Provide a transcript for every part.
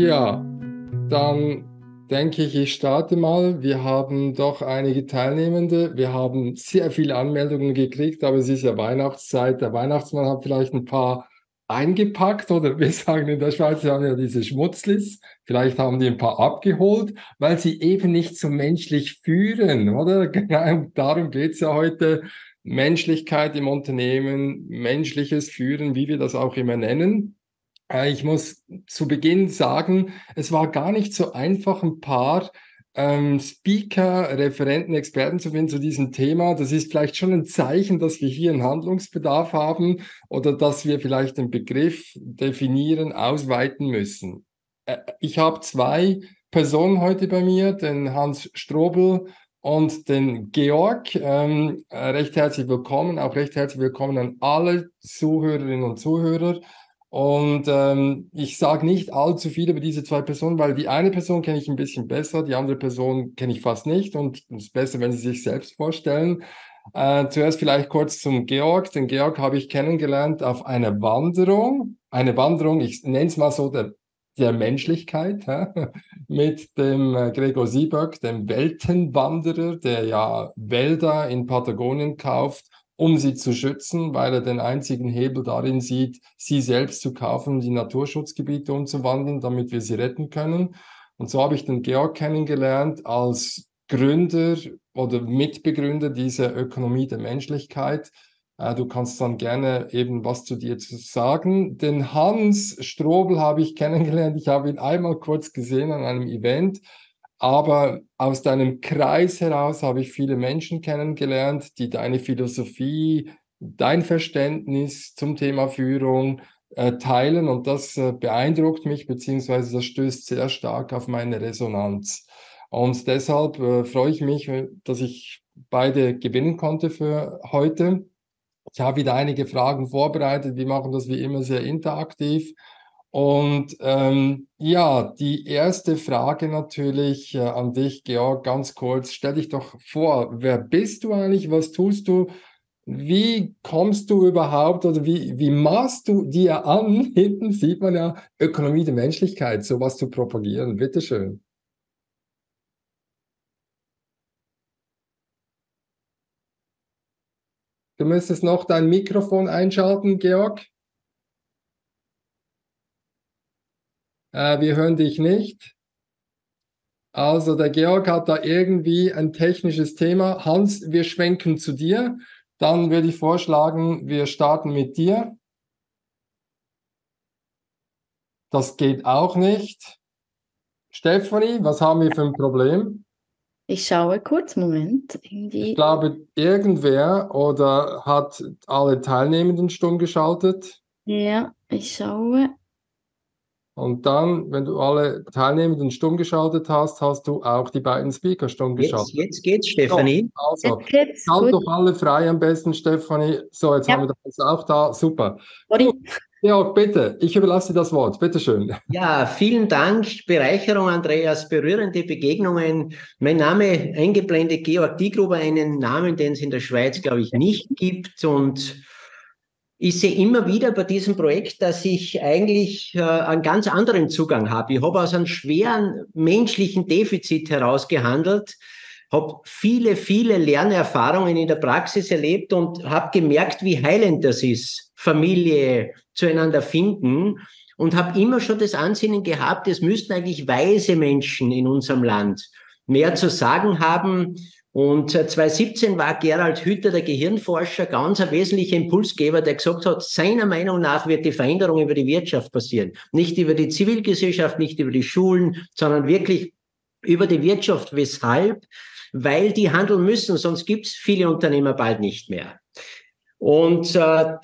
Ja, dann denke ich, ich starte mal. Wir haben doch einige Teilnehmende. Wir haben sehr viele Anmeldungen gekriegt, aber es ist ja Weihnachtszeit. Der Weihnachtsmann hat vielleicht ein paar eingepackt oder wir sagen in der Schweiz, wir haben ja diese Schmutzlis. Vielleicht haben die ein paar abgeholt, weil sie eben nicht so menschlich führen, oder? Genau darum geht's ja heute. Menschlichkeit im Unternehmen, menschliches Führen, wie wir das auch immer nennen. Äh, ich muss zu Beginn sagen, es war gar nicht so einfach, ein paar ähm, Speaker, Referenten, Experten zu finden zu diesem Thema. Das ist vielleicht schon ein Zeichen, dass wir hier einen Handlungsbedarf haben oder dass wir vielleicht den Begriff definieren, ausweiten müssen. Äh, ich habe zwei Personen heute bei mir, den Hans Strobel und den Georg. Ähm, äh, recht herzlich willkommen, auch recht herzlich willkommen an alle Zuhörerinnen und Zuhörer. Und ähm, ich sage nicht allzu viel über diese zwei Personen, weil die eine Person kenne ich ein bisschen besser, die andere Person kenne ich fast nicht und es ist besser, wenn sie sich selbst vorstellen. Äh, zuerst vielleicht kurz zum Georg. Den Georg habe ich kennengelernt auf einer Wanderung. Eine Wanderung, ich nenne es mal so der, der Menschlichkeit, hä? mit dem äh, Gregor Sieberg, dem Weltenwanderer, der ja Wälder in Patagonien kauft um sie zu schützen, weil er den einzigen Hebel darin sieht, sie selbst zu kaufen, die Naturschutzgebiete umzuwandeln, damit wir sie retten können. Und so habe ich den Georg kennengelernt als Gründer oder Mitbegründer dieser Ökonomie der Menschlichkeit. Äh, du kannst dann gerne eben was zu dir zu sagen. Den Hans Strobel habe ich kennengelernt. Ich habe ihn einmal kurz gesehen an einem Event. Aber aus deinem Kreis heraus habe ich viele Menschen kennengelernt, die deine Philosophie, dein Verständnis zum Thema Führung äh, teilen. Und das äh, beeindruckt mich, beziehungsweise das stößt sehr stark auf meine Resonanz. Und deshalb äh, freue ich mich, äh, dass ich beide gewinnen konnte für heute. Ich habe wieder einige Fragen vorbereitet. Wir machen das wie immer sehr interaktiv. Und ähm, ja, die erste Frage natürlich äh, an dich, Georg, ganz kurz. Stell dich doch vor, wer bist du eigentlich? Was tust du? Wie kommst du überhaupt oder wie, wie machst du dir an? Hinten sieht man ja Ökonomie der Menschlichkeit, sowas zu propagieren. Bitteschön. Du müsstest noch dein Mikrofon einschalten, Georg. Äh, wir hören dich nicht. Also der Georg hat da irgendwie ein technisches Thema. Hans, wir schwenken zu dir. Dann würde ich vorschlagen, wir starten mit dir. Das geht auch nicht. Stefanie, was haben wir für ein Problem? Ich schaue kurz, Moment. Irgendwie. Ich glaube, irgendwer oder hat alle Teilnehmenden stumm geschaltet. Ja, ich schaue. Und dann, wenn du alle Teilnehmenden stumm geschaltet hast, hast du auch die beiden Speaker stumm geschaltet. Jetzt, jetzt geht's, Stefanie. So, also, halt doch alle frei am besten, Stefanie. So, jetzt ja. haben wir das auch da. Super. Ja, bitte, ich überlasse dir das Wort. Bitte schön. Ja, vielen Dank. Bereicherung, Andreas. Berührende Begegnungen. Mein Name eingeblendet, Georg Diegruber, einen Namen, den es in der Schweiz, glaube ich, nicht gibt. Und ich sehe immer wieder bei diesem Projekt, dass ich eigentlich äh, einen ganz anderen Zugang habe. Ich habe aus einem schweren menschlichen Defizit heraus gehandelt, habe viele, viele Lernerfahrungen in der Praxis erlebt und habe gemerkt, wie heilend das ist, Familie zueinander finden und habe immer schon das Ansinnen gehabt, es müssten eigentlich weise Menschen in unserem Land mehr zu sagen haben und 2017 äh, war Gerald Hüther, der Gehirnforscher, ganz ein wesentlicher Impulsgeber, der gesagt hat, seiner Meinung nach wird die Veränderung über die Wirtschaft passieren. Nicht über die Zivilgesellschaft, nicht über die Schulen, sondern wirklich über die Wirtschaft. Weshalb? Weil die handeln müssen, sonst gibt es viele Unternehmer bald nicht mehr. Und äh,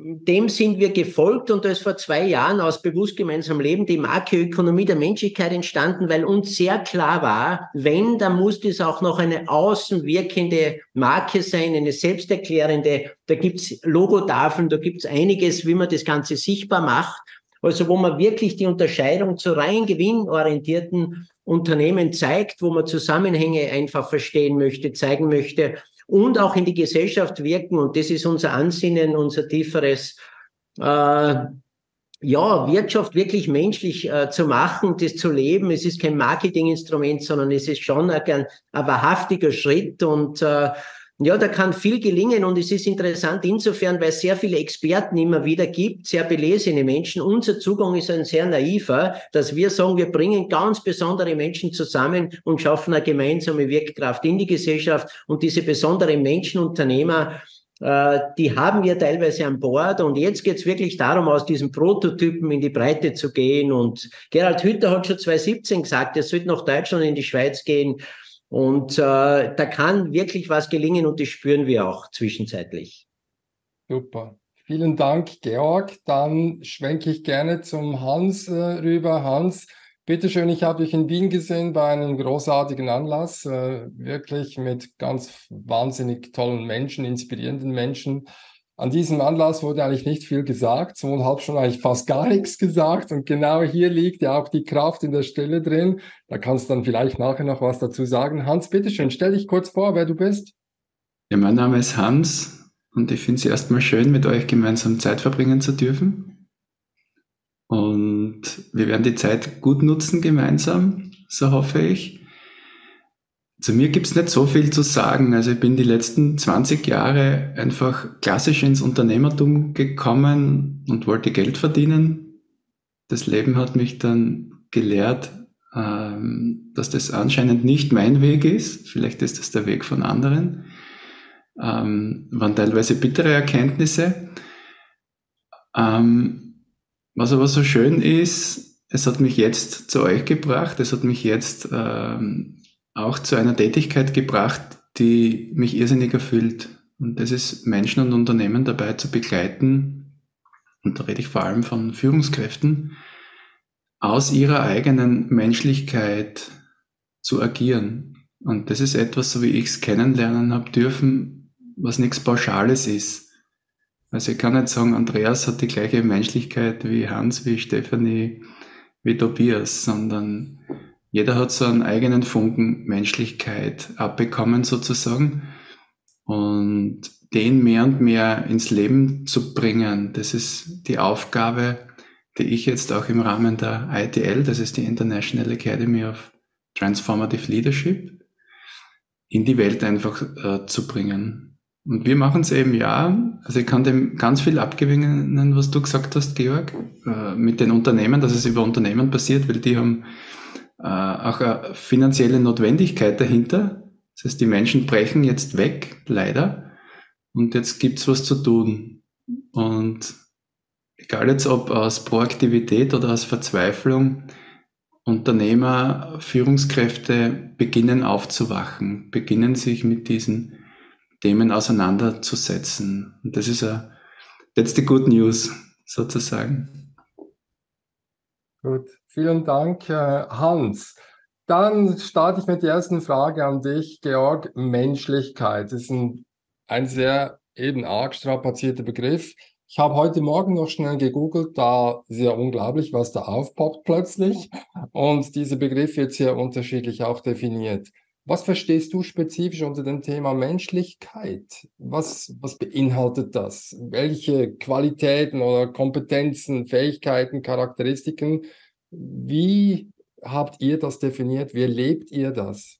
dem sind wir gefolgt und da ist vor zwei Jahren aus Bewusst gemeinsam Leben die Marke Ökonomie der Menschlichkeit entstanden, weil uns sehr klar war, wenn, dann muss das auch noch eine außenwirkende Marke sein, eine selbsterklärende. Da gibt's Logotafeln, da gibt's einiges, wie man das Ganze sichtbar macht. Also wo man wirklich die Unterscheidung zu rein gewinnorientierten Unternehmen zeigt, wo man Zusammenhänge einfach verstehen möchte, zeigen möchte und auch in die Gesellschaft wirken. Und das ist unser Ansinnen, unser tieferes äh, ja, Wirtschaft wirklich menschlich äh, zu machen, das zu leben. Es ist kein Marketinginstrument, sondern es ist schon ein, ein wahrhaftiger Schritt und äh, ja, da kann viel gelingen und es ist interessant insofern, weil es sehr viele Experten immer wieder gibt, sehr belesene Menschen. Unser Zugang ist ein sehr naiver, dass wir sagen, wir bringen ganz besondere Menschen zusammen und schaffen eine gemeinsame Wirkkraft in die Gesellschaft und diese besonderen Menschen, Unternehmer, äh, die haben wir teilweise an Bord und jetzt geht es wirklich darum, aus diesen Prototypen in die Breite zu gehen. Und Gerald Hütter hat schon 2017 gesagt, er sollte nach Deutschland in die Schweiz gehen. Und äh, da kann wirklich was gelingen und das spüren wir auch zwischenzeitlich. Super. Vielen Dank, Georg. Dann schwenke ich gerne zum Hans äh, rüber. Hans, Bitte schön, ich habe dich in Wien gesehen bei einem großartigen Anlass, äh, wirklich mit ganz wahnsinnig tollen Menschen, inspirierenden Menschen. An diesem Anlass wurde eigentlich nicht viel gesagt, zweieinhalb schon eigentlich fast gar nichts gesagt. Und genau hier liegt ja auch die Kraft in der Stelle drin. Da kannst du dann vielleicht nachher noch was dazu sagen. Hans, bitteschön, stell dich kurz vor, wer du bist. Ja, mein Name ist Hans und ich finde es erstmal schön, mit euch gemeinsam Zeit verbringen zu dürfen. Und wir werden die Zeit gut nutzen gemeinsam, so hoffe ich. Zu mir gibt's nicht so viel zu sagen. Also ich bin die letzten 20 Jahre einfach klassisch ins Unternehmertum gekommen und wollte Geld verdienen. Das Leben hat mich dann gelehrt, ähm, dass das anscheinend nicht mein Weg ist. Vielleicht ist das der Weg von anderen. Ähm, waren teilweise bittere Erkenntnisse. Ähm, was aber so schön ist, es hat mich jetzt zu euch gebracht, es hat mich jetzt auch zu einer Tätigkeit gebracht, die mich irrsinnig erfüllt. Und das ist Menschen und Unternehmen dabei zu begleiten, und da rede ich vor allem von Führungskräften, aus ihrer eigenen Menschlichkeit zu agieren. Und das ist etwas, so wie ich es kennenlernen habe dürfen, was nichts Pauschales ist also ich kann nicht sagen, Andreas hat die gleiche Menschlichkeit wie Hans, wie Stefanie, wie Tobias, sondern jeder hat so einen eigenen Funken Menschlichkeit abbekommen sozusagen. Und den mehr und mehr ins Leben zu bringen, das ist die Aufgabe, die ich jetzt auch im Rahmen der ITL, das ist die International Academy of Transformative Leadership, in die Welt einfach äh, zu bringen. Und wir machen es eben ja. Also ich kann dem ganz viel abgewinnen, was du gesagt hast, Georg, äh, mit den Unternehmen, dass es über Unternehmen passiert, weil die haben auch eine finanzielle Notwendigkeit dahinter. Das heißt, die Menschen brechen jetzt weg, leider. Und jetzt gibt's was zu tun. Und egal jetzt ob aus Proaktivität oder aus Verzweiflung, Unternehmer, Führungskräfte beginnen aufzuwachen, beginnen sich mit diesen Themen auseinanderzusetzen. Und das ist ja, that's the good news, sozusagen. Gut, vielen Dank, Hans. Dann starte ich mit der ersten Frage an dich, Georg. Menschlichkeit ist ein, ein sehr eben arg strapazierter Begriff. Ich habe heute Morgen noch schnell gegoogelt, da ja unglaublich, was da aufpoppt plötzlich. Und dieser Begriff wird sehr unterschiedlich auch definiert. Was verstehst du spezifisch unter dem Thema Menschlichkeit? Was, was beinhaltet das? Welche Qualitäten oder Kompetenzen, Fähigkeiten, Charakteristiken? Wie habt ihr das definiert? Wie erlebt ihr das?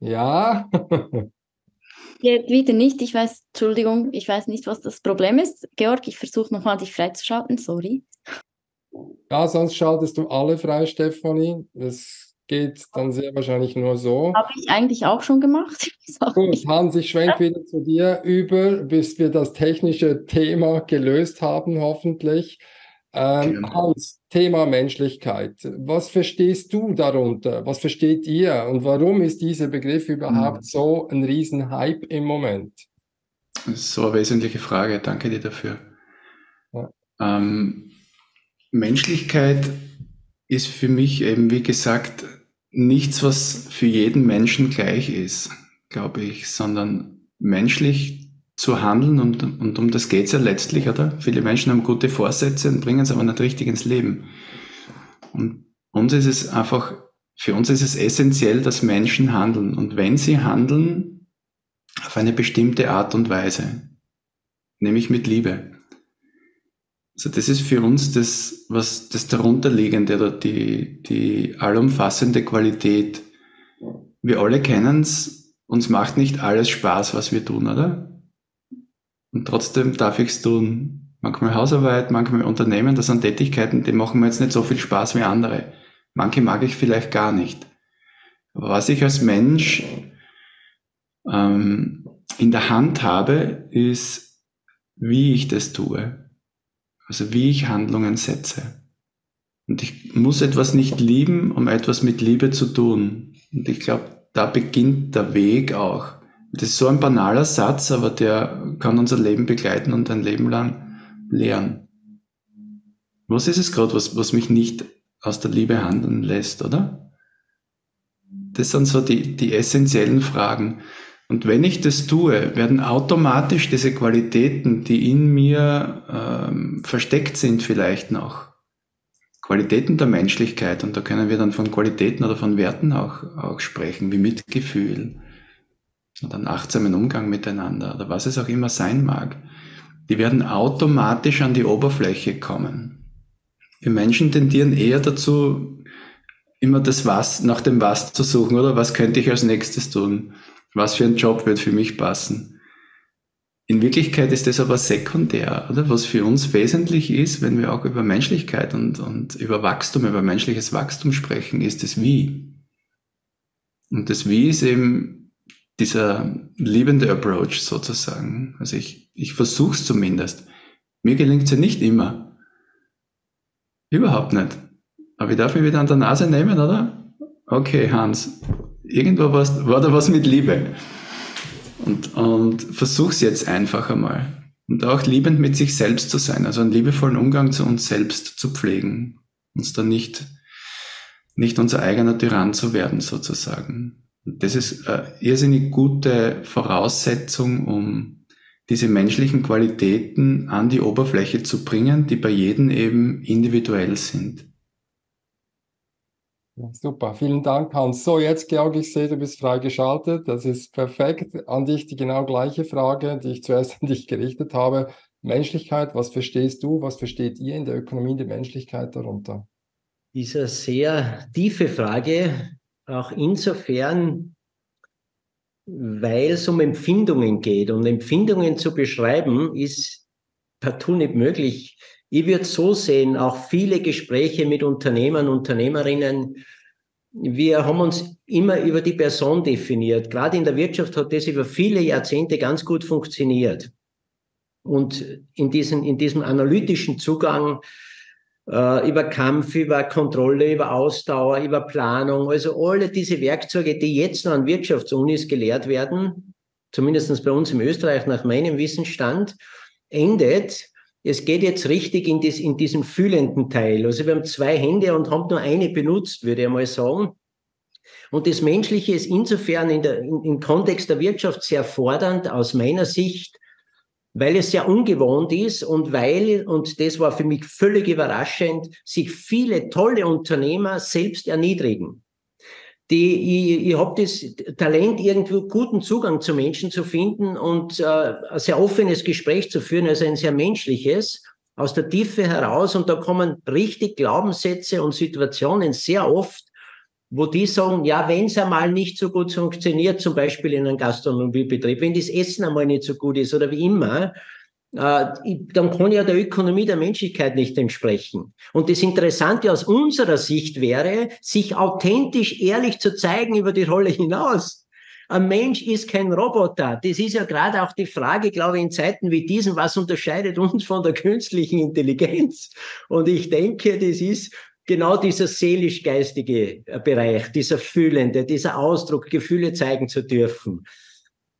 Ja. Geht wieder nicht. Ich weiß, Entschuldigung, ich weiß nicht, was das Problem ist. Georg, ich versuche nochmal dich freizuschalten, sorry. Ja, sonst schaltest du alle frei, Stefanie. Das geht dann sehr wahrscheinlich nur so. Habe ich eigentlich auch schon gemacht. Gut, Hans, ich schwenke wieder zu dir über, bis wir das technische Thema gelöst haben, hoffentlich. Ähm, Hans, Thema Menschlichkeit. Was verstehst du darunter? Was versteht ihr? Und warum ist dieser Begriff überhaupt mhm. so ein Riesenhype im Moment? Das ist so eine wesentliche Frage. Danke dir dafür. Ja. Ähm, Menschlichkeit ist für mich eben, wie gesagt, nichts, was für jeden Menschen gleich ist, glaube ich, sondern menschlich zu handeln und, und um das geht es ja letztlich, oder? Viele Menschen haben gute Vorsätze und bringen es aber nicht richtig ins Leben. Und uns ist es einfach, für uns ist es essentiell, dass Menschen handeln. Und wenn sie handeln, auf eine bestimmte Art und Weise, nämlich mit Liebe. Also das ist für uns das, was das darunterliegende oder die, die allumfassende Qualität. Wir alle kennen es, uns macht nicht alles Spaß, was wir tun, oder? Und trotzdem darf ich es tun. Manchmal Hausarbeit, manchmal Unternehmen, das sind Tätigkeiten, die machen mir jetzt nicht so viel Spaß wie andere. Manche mag ich vielleicht gar nicht. Aber was ich als Mensch ähm, in der Hand habe, ist, wie ich das tue. Also wie ich Handlungen setze. Und ich muss etwas nicht lieben, um etwas mit Liebe zu tun. Und ich glaube, da beginnt der Weg auch. Das ist so ein banaler Satz, aber der kann unser Leben begleiten und ein Leben lang lehren. Was ist es gerade, was, was mich nicht aus der Liebe handeln lässt, oder? Das sind so die, die essentiellen Fragen. Und wenn ich das tue, werden automatisch diese Qualitäten, die in mir ähm, versteckt sind, vielleicht noch, Qualitäten der Menschlichkeit, und da können wir dann von Qualitäten oder von Werten auch, auch sprechen, wie Mitgefühl oder einen achtsamen Umgang miteinander oder was es auch immer sein mag, die werden automatisch an die Oberfläche kommen. Wir Menschen tendieren eher dazu, immer das Was, nach dem Was zu suchen, oder was könnte ich als nächstes tun? Was für ein Job wird für mich passen? In Wirklichkeit ist das aber sekundär, oder? Was für uns wesentlich ist, wenn wir auch über Menschlichkeit und, und über Wachstum, über menschliches Wachstum sprechen, ist das Wie. Und das Wie ist eben dieser liebende Approach sozusagen. Also ich, ich versuche es zumindest. Mir gelingt es ja nicht immer. Überhaupt nicht. Aber ich darf mich wieder an der Nase nehmen, oder? Okay, Hans, irgendwo was, war da was mit Liebe. Und, und versuch's jetzt einfach einmal. Und auch liebend mit sich selbst zu sein, also einen liebevollen Umgang zu uns selbst zu pflegen. Uns dann nicht, nicht unser eigener Tyrann zu werden, sozusagen. Das ist eine irrsinnig gute Voraussetzung, um diese menschlichen Qualitäten an die Oberfläche zu bringen, die bei jedem eben individuell sind. Super, vielen Dank, Hans. So, jetzt, Georg, ich sehe, du bist freigeschaltet. Das ist perfekt. An dich die genau gleiche Frage, die ich zuerst an dich gerichtet habe. Menschlichkeit, was verstehst du, was versteht ihr in der Ökonomie der Menschlichkeit darunter? Diese sehr tiefe Frage, auch insofern, weil es um Empfindungen geht. Und Empfindungen zu beschreiben, ist partout nicht möglich. Ich würde so sehen, auch viele Gespräche mit Unternehmern, Unternehmerinnen, wir haben uns immer über die Person definiert. Gerade in der Wirtschaft hat das über viele Jahrzehnte ganz gut funktioniert. Und in, diesen, in diesem analytischen Zugang äh, über Kampf, über Kontrolle, über Ausdauer, über Planung, also alle diese Werkzeuge, die jetzt noch an Wirtschaftsunis gelehrt werden, zumindest bei uns in Österreich nach meinem Wissensstand, endet es geht jetzt richtig in, dies, in diesen fühlenden Teil. Also wir haben zwei Hände und haben nur eine benutzt, würde ich mal sagen. Und das Menschliche ist insofern in der, in, im Kontext der Wirtschaft sehr fordernd aus meiner Sicht, weil es sehr ungewohnt ist und weil, und das war für mich völlig überraschend, sich viele tolle Unternehmer selbst erniedrigen die, ich, ich habe das Talent, irgendwo guten Zugang zu Menschen zu finden und äh, ein sehr offenes Gespräch zu führen, also ein sehr menschliches, aus der Tiefe heraus. Und da kommen richtig Glaubenssätze und Situationen sehr oft, wo die sagen, ja, wenn es einmal nicht so gut funktioniert, zum Beispiel in einem Gastronomiebetrieb, wenn das Essen einmal nicht so gut ist oder wie immer, dann kann ja der Ökonomie der Menschlichkeit nicht entsprechen. Und das Interessante aus unserer Sicht wäre, sich authentisch ehrlich zu zeigen über die Rolle hinaus. Ein Mensch ist kein Roboter. Das ist ja gerade auch die Frage, glaube ich, in Zeiten wie diesen, was unterscheidet uns von der künstlichen Intelligenz? Und ich denke, das ist genau dieser seelisch-geistige Bereich, dieser fühlende, dieser Ausdruck, Gefühle zeigen zu dürfen.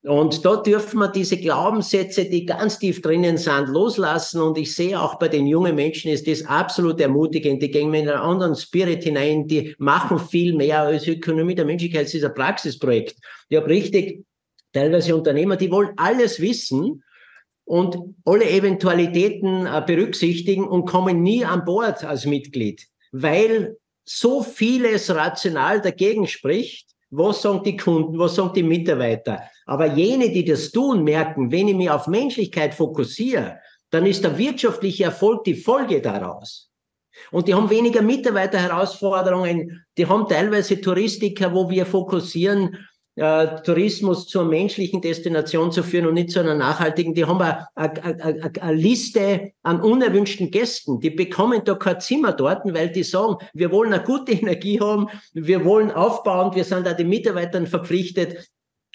Und da dürfen wir diese Glaubenssätze, die ganz tief drinnen sind, loslassen. Und ich sehe auch bei den jungen Menschen ist das absolut ermutigend. Die gehen in einen anderen Spirit hinein, die machen viel mehr als Ökonomie der Menschlichkeit. Es ist ein Praxisprojekt. Ich habe richtig teilweise Unternehmer, die wollen alles wissen und alle Eventualitäten äh, berücksichtigen und kommen nie an Bord als Mitglied, weil so vieles rational dagegen spricht, was sagen die Kunden, was sagen die Mitarbeiter. Aber jene, die das tun, merken, wenn ich mich auf Menschlichkeit fokussiere, dann ist der wirtschaftliche Erfolg die Folge daraus. Und die haben weniger Mitarbeiterherausforderungen, die haben teilweise Touristiker, wo wir fokussieren, äh, Tourismus zur menschlichen Destination zu führen und nicht zu einer nachhaltigen. Die haben eine, Liste an unerwünschten Gästen. Die bekommen da kein Zimmer dort, weil die sagen, wir wollen eine gute Energie haben, wir wollen aufbauen, wir sind da den Mitarbeitern verpflichtet.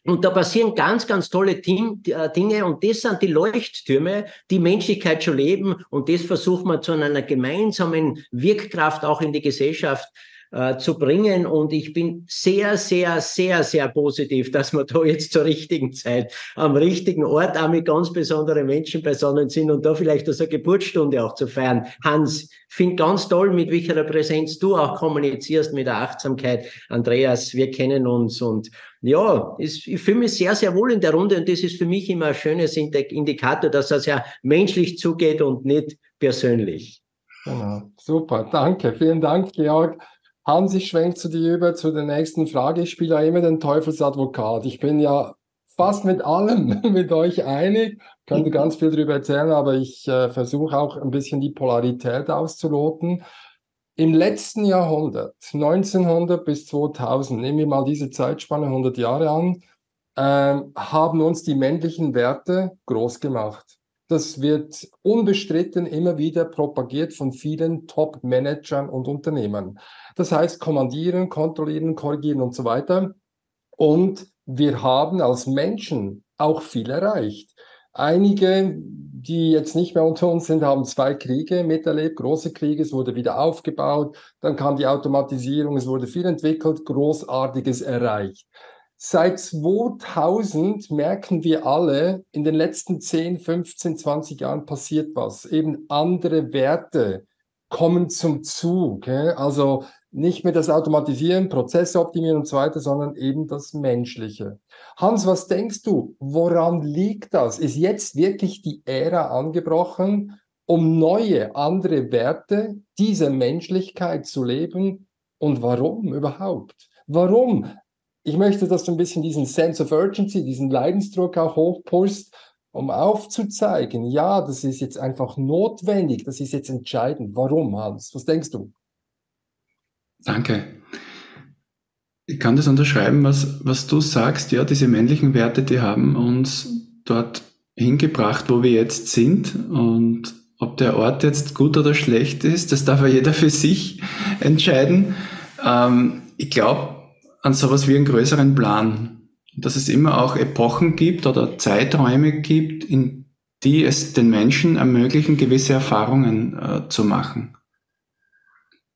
Und da passieren ganz, ganz tolle Team, äh, Dinge und das sind die Leuchttürme, die Menschlichkeit schon leben und das versucht man zu einer gemeinsamen Wirkkraft auch in die Gesellschaft äh, zu bringen. Und ich bin sehr, sehr, sehr, sehr positiv, dass wir da jetzt zur richtigen Zeit am richtigen Ort auch mit ganz besonderen Menschen beisammen sind und da vielleicht aus eine Geburtsstunde auch zu feiern. Hans, finde ganz toll, mit welcher Präsenz du auch kommunizierst mit der Achtsamkeit. Andreas, wir kennen uns und ja, ich fühle mich sehr, sehr wohl in der Runde und das ist für mich immer ein schönes Indikator, dass das ja menschlich zugeht und nicht persönlich. Genau, super, danke, vielen Dank, Georg. Hans, ich schwenke zu dir über zu der nächsten Frage. Ich spiele ja immer den Teufelsadvokat. Ich bin ja fast mit allem mit euch einig, könnte ganz viel darüber erzählen, aber ich äh, versuche auch ein bisschen die Polarität auszuloten. Im letzten Jahrhundert, 1900 bis 2000, nehmen wir mal diese Zeitspanne 100 Jahre an, äh, haben uns die männlichen Werte groß gemacht. Das wird unbestritten immer wieder propagiert von vielen Top-Managern und Unternehmern. Das heißt, kommandieren, kontrollieren, korrigieren und so weiter. Und wir haben als Menschen auch viel erreicht. Einige, die jetzt nicht mehr unter uns sind, haben zwei Kriege miterlebt, große Kriege, es wurde wieder aufgebaut, dann kam die Automatisierung, es wurde viel entwickelt, Großartiges erreicht. Seit 2000 merken wir alle, in den letzten 10, 15, 20 Jahren passiert was. Eben andere Werte kommen zum Zug. Also nicht mehr das Automatisieren, Prozesse optimieren und so weiter, sondern eben das Menschliche. Hans, was denkst du, woran liegt das? Ist jetzt wirklich die Ära angebrochen, um neue, andere Werte, diese Menschlichkeit zu leben? Und warum überhaupt? Warum? Ich möchte, dass du ein bisschen diesen Sense of Urgency, diesen Leidensdruck auch hochpulst, um aufzuzeigen, ja, das ist jetzt einfach notwendig, das ist jetzt entscheidend. Warum, Hans? Was denkst du? Danke. Ich kann das unterschreiben, was, was du sagst. Ja, diese männlichen Werte, die haben uns dort hingebracht, wo wir jetzt sind. Und ob der Ort jetzt gut oder schlecht ist, das darf ja jeder für sich entscheiden. Ähm, ich glaube, an sowas wie einen größeren Plan. Dass es immer auch Epochen gibt oder Zeiträume gibt, in die es den Menschen ermöglichen, gewisse Erfahrungen äh, zu machen.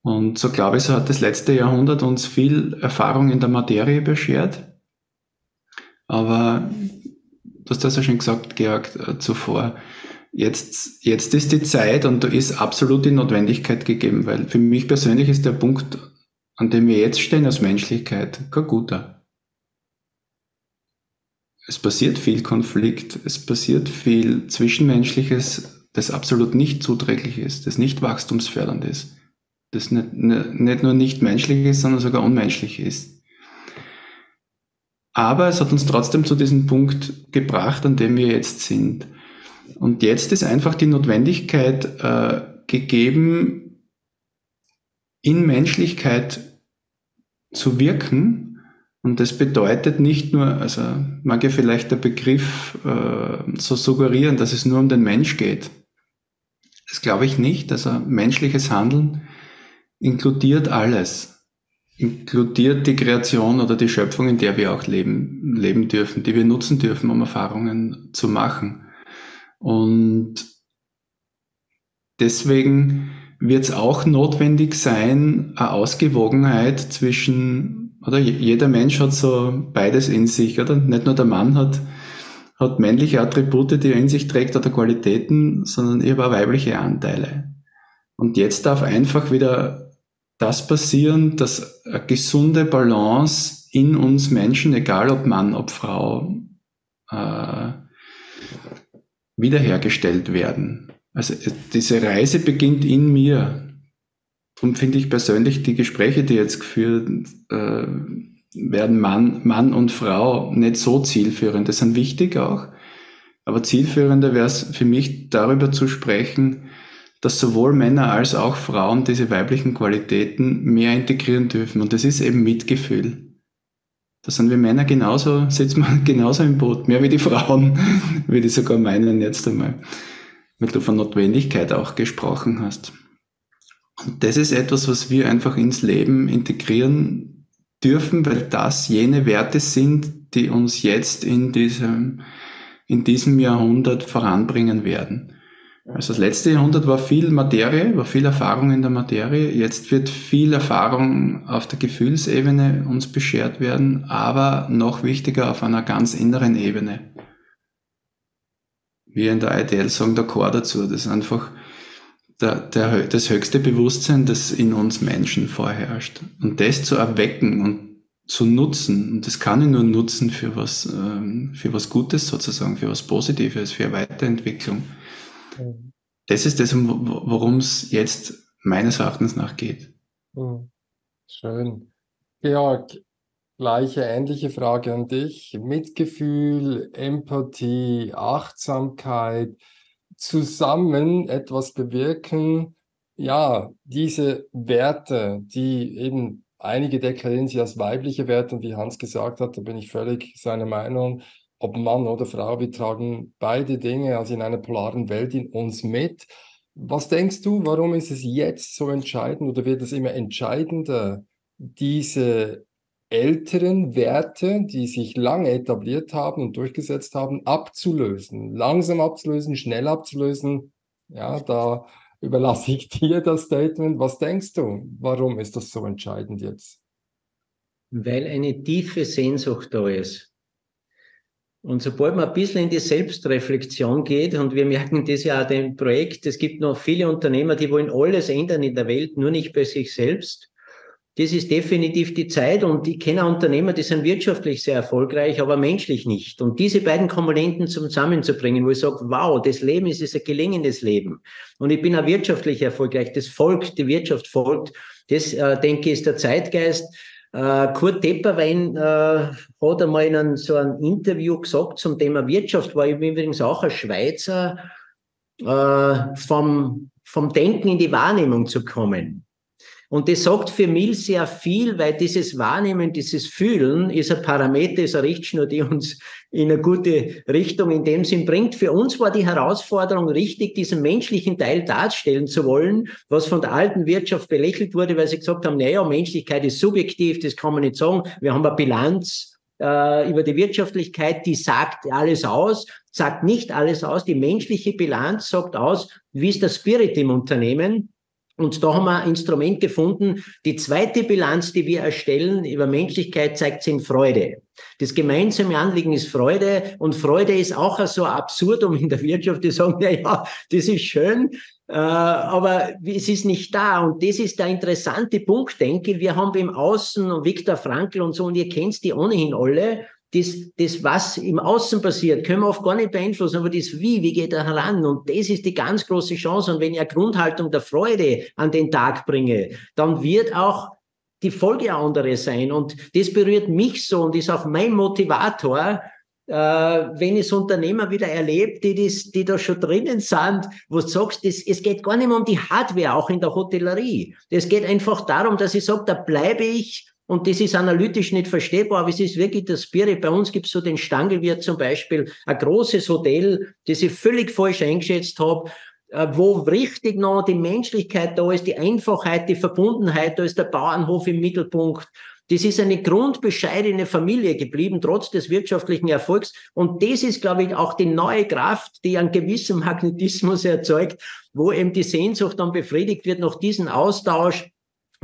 Und so glaube ich, so hat das letzte Jahrhundert uns viel Erfahrung in der Materie beschert. Aber du hast das ja schon gesagt, Georg, äh, zuvor. Jetzt, jetzt ist die Zeit und da ist absolut die Notwendigkeit gegeben, weil für mich persönlich ist der Punkt an dem wir jetzt stehen als Menschlichkeit, kein guter. Es passiert viel Konflikt, es passiert viel Zwischenmenschliches, das absolut nicht zuträglich ist, das nicht wachstumsfördernd ist, das nicht, nicht nur nicht menschlich ist, sondern sogar unmenschlich ist. Aber es hat uns trotzdem zu diesem Punkt gebracht, an dem wir jetzt sind. Und jetzt ist einfach die Notwendigkeit äh, gegeben, in Menschlichkeit zu wirken. Und das bedeutet nicht nur, also mag ja vielleicht der Begriff äh, so suggerieren, dass es nur um den Mensch geht. Das glaube ich nicht. Also menschliches Handeln inkludiert alles. Inkludiert die Kreation oder die Schöpfung, in der wir auch leben, leben dürfen, die wir nutzen dürfen, um Erfahrungen zu machen. Und deswegen wird es auch notwendig sein, eine Ausgewogenheit zwischen, oder jeder Mensch hat so beides in sich, oder? Nicht nur der Mann hat, hat männliche Attribute, die er in sich trägt, oder Qualitäten, sondern eben auch weibliche Anteile. Und jetzt darf einfach wieder das passieren, dass eine gesunde Balance in uns Menschen, egal ob Mann, ob Frau, äh, wiederhergestellt werden. Also diese Reise beginnt in mir. Und finde ich persönlich die Gespräche, die jetzt geführt, äh, werden Mann, Mann und Frau nicht so zielführend. Das sind wichtig auch. Aber zielführender wäre es für mich, darüber zu sprechen, dass sowohl Männer als auch Frauen diese weiblichen Qualitäten mehr integrieren dürfen. Und das ist eben Mitgefühl. Da sind wir Männer genauso, sitzen wir genauso im Boot, mehr wie die Frauen, würde ich sogar meinen jetzt einmal, weil du von Notwendigkeit auch gesprochen hast. Und das ist etwas, was wir einfach ins Leben integrieren dürfen, weil das jene Werte sind, die uns jetzt in diesem, in diesem Jahrhundert voranbringen werden. Also das letzte Jahrhundert war viel Materie, war viel Erfahrung in der Materie. Jetzt wird viel Erfahrung auf der Gefühlsebene uns beschert werden, aber noch wichtiger auf einer ganz inneren Ebene. Wir in der IDL sagen der Chor dazu. Das ist einfach der, der, das höchste Bewusstsein, das in uns Menschen vorherrscht. Und das zu erwecken und zu nutzen, und das kann ich nur nutzen für was, ähm, für was Gutes sozusagen, für was Positives, für Weiterentwicklung. Mhm. Das ist das, worum es jetzt meines Erachtens nach geht. Mhm. Schön. Georg, gleiche ähnliche Frage an dich. Mitgefühl, Empathie, Achtsamkeit, zusammen etwas bewirken. Ja, diese Werte, die eben einige deklarieren sie als weibliche Werte und wie Hans gesagt hat, da bin ich völlig seiner Meinung, ob Mann oder Frau, wir tragen beide Dinge, also in einer polaren Welt in uns mit. Was denkst du, warum ist es jetzt so entscheidend oder wird es immer entscheidender, diese älteren Werte, die sich lange etabliert haben und durchgesetzt haben, abzulösen, langsam abzulösen, schnell abzulösen. Ja, da überlasse ich dir das Statement. Was denkst du? Warum ist das so entscheidend jetzt? Weil eine tiefe Sehnsucht da ist. Und sobald man ein bisschen in die Selbstreflexion geht, und wir merken das ja auch im Projekt, es gibt noch viele Unternehmer, die wollen alles ändern in der Welt, nur nicht bei sich selbst. Das ist definitiv die Zeit und ich kenne Unternehmer, die sind wirtschaftlich sehr erfolgreich, aber menschlich nicht. Und diese beiden Komponenten zusammenzubringen, wo ich sage, wow, das Leben ist, ist ein gelingendes Leben. Und ich bin auch wirtschaftlich erfolgreich. Das folgt, die Wirtschaft folgt. Das, äh, denke ich, ist der Zeitgeist. Äh, Kurt Depperwein äh, hat einmal in einem, so einem Interview gesagt zum Thema Wirtschaft, war übrigens auch ein Schweizer, äh, vom, vom Denken in die Wahrnehmung zu kommen. Und das sagt für mich sehr viel, weil dieses Wahrnehmen, dieses Fühlen ist ein Parameter, ist eine Richtschnur, die uns in eine gute Richtung in dem Sinn bringt. Für uns war die Herausforderung richtig, diesen menschlichen Teil darstellen zu wollen, was von der alten Wirtschaft belächelt wurde, weil sie gesagt haben, naja, Menschlichkeit ist subjektiv, das kann man nicht sagen. Wir haben eine Bilanz, äh, über die Wirtschaftlichkeit, die sagt alles aus, sagt nicht alles aus. Die menschliche Bilanz sagt aus, wie ist der Spirit im Unternehmen, und da haben wir ein Instrument gefunden. Die zweite Bilanz, die wir erstellen über Menschlichkeit, zeigt sich in Freude. Das gemeinsame Anliegen ist Freude und Freude ist auch so absurdum in der Wirtschaft. Die sagen, na ja, das ist schön, äh, aber es ist nicht da. Und das ist der interessante Punkt, denke ich. Wir haben im Außen und Viktor Frankl und so, und ihr kennt die ohnehin alle das, das, was im Außen passiert, können wir oft gar nicht beeinflussen, aber das Wie, wie geht er heran? Und das ist die ganz große Chance. Und wenn ich eine Grundhaltung der Freude an den Tag bringe, dann wird auch die Folge andere sein. Und das berührt mich so und ist auch mein Motivator, äh, wenn ich Unternehmer wieder erlebe, die, das, die da schon drinnen sind, wo du sagst, das, es geht gar nicht mehr um die Hardware, auch in der Hotellerie. Es geht einfach darum, dass ich sage, da bleibe ich und das ist analytisch nicht verstehbar, aber es ist wirklich der Spirit. Bei uns gibt es so den Stangelwirt zum Beispiel, ein großes Hotel, das ich völlig falsch eingeschätzt habe, äh, wo richtig noch die Menschlichkeit da ist, die Einfachheit, die Verbundenheit, da ist der Bauernhof im Mittelpunkt. Das ist eine grundbescheidene Familie geblieben, trotz des wirtschaftlichen Erfolgs. Und das ist, glaube ich, auch die neue Kraft, die einen gewissen Magnetismus erzeugt, wo eben die Sehnsucht dann befriedigt wird nach diesem Austausch,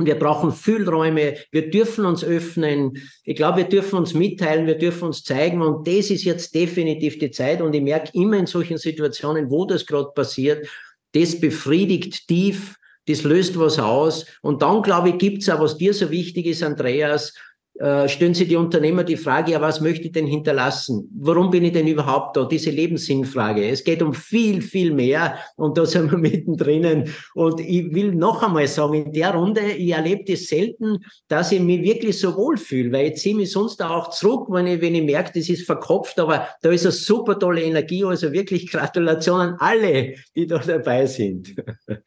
wir brauchen Fühlräume. Wir dürfen uns öffnen. Ich glaube, wir dürfen uns mitteilen. Wir dürfen uns zeigen. Und das ist jetzt definitiv die Zeit. Und ich merke immer in solchen Situationen, wo das gerade passiert, das befriedigt tief. Das löst was aus. Und dann, glaube ich, gibt es auch, was dir so wichtig ist, Andreas, stellen sich die Unternehmer die Frage, ja, was möchte ich denn hinterlassen? Warum bin ich denn überhaupt da? Diese Lebenssinnfrage. Es geht um viel, viel mehr und da sind wir mittendrin. Und ich will noch einmal sagen, in der Runde, ich erlebe das selten, dass ich mich wirklich so wohl fühle, weil ich ziehe mich sonst auch zurück, wenn ich, wenn ich merke, das ist verkopft, aber da ist eine super tolle Energie, also wirklich Gratulation an alle, die da dabei sind.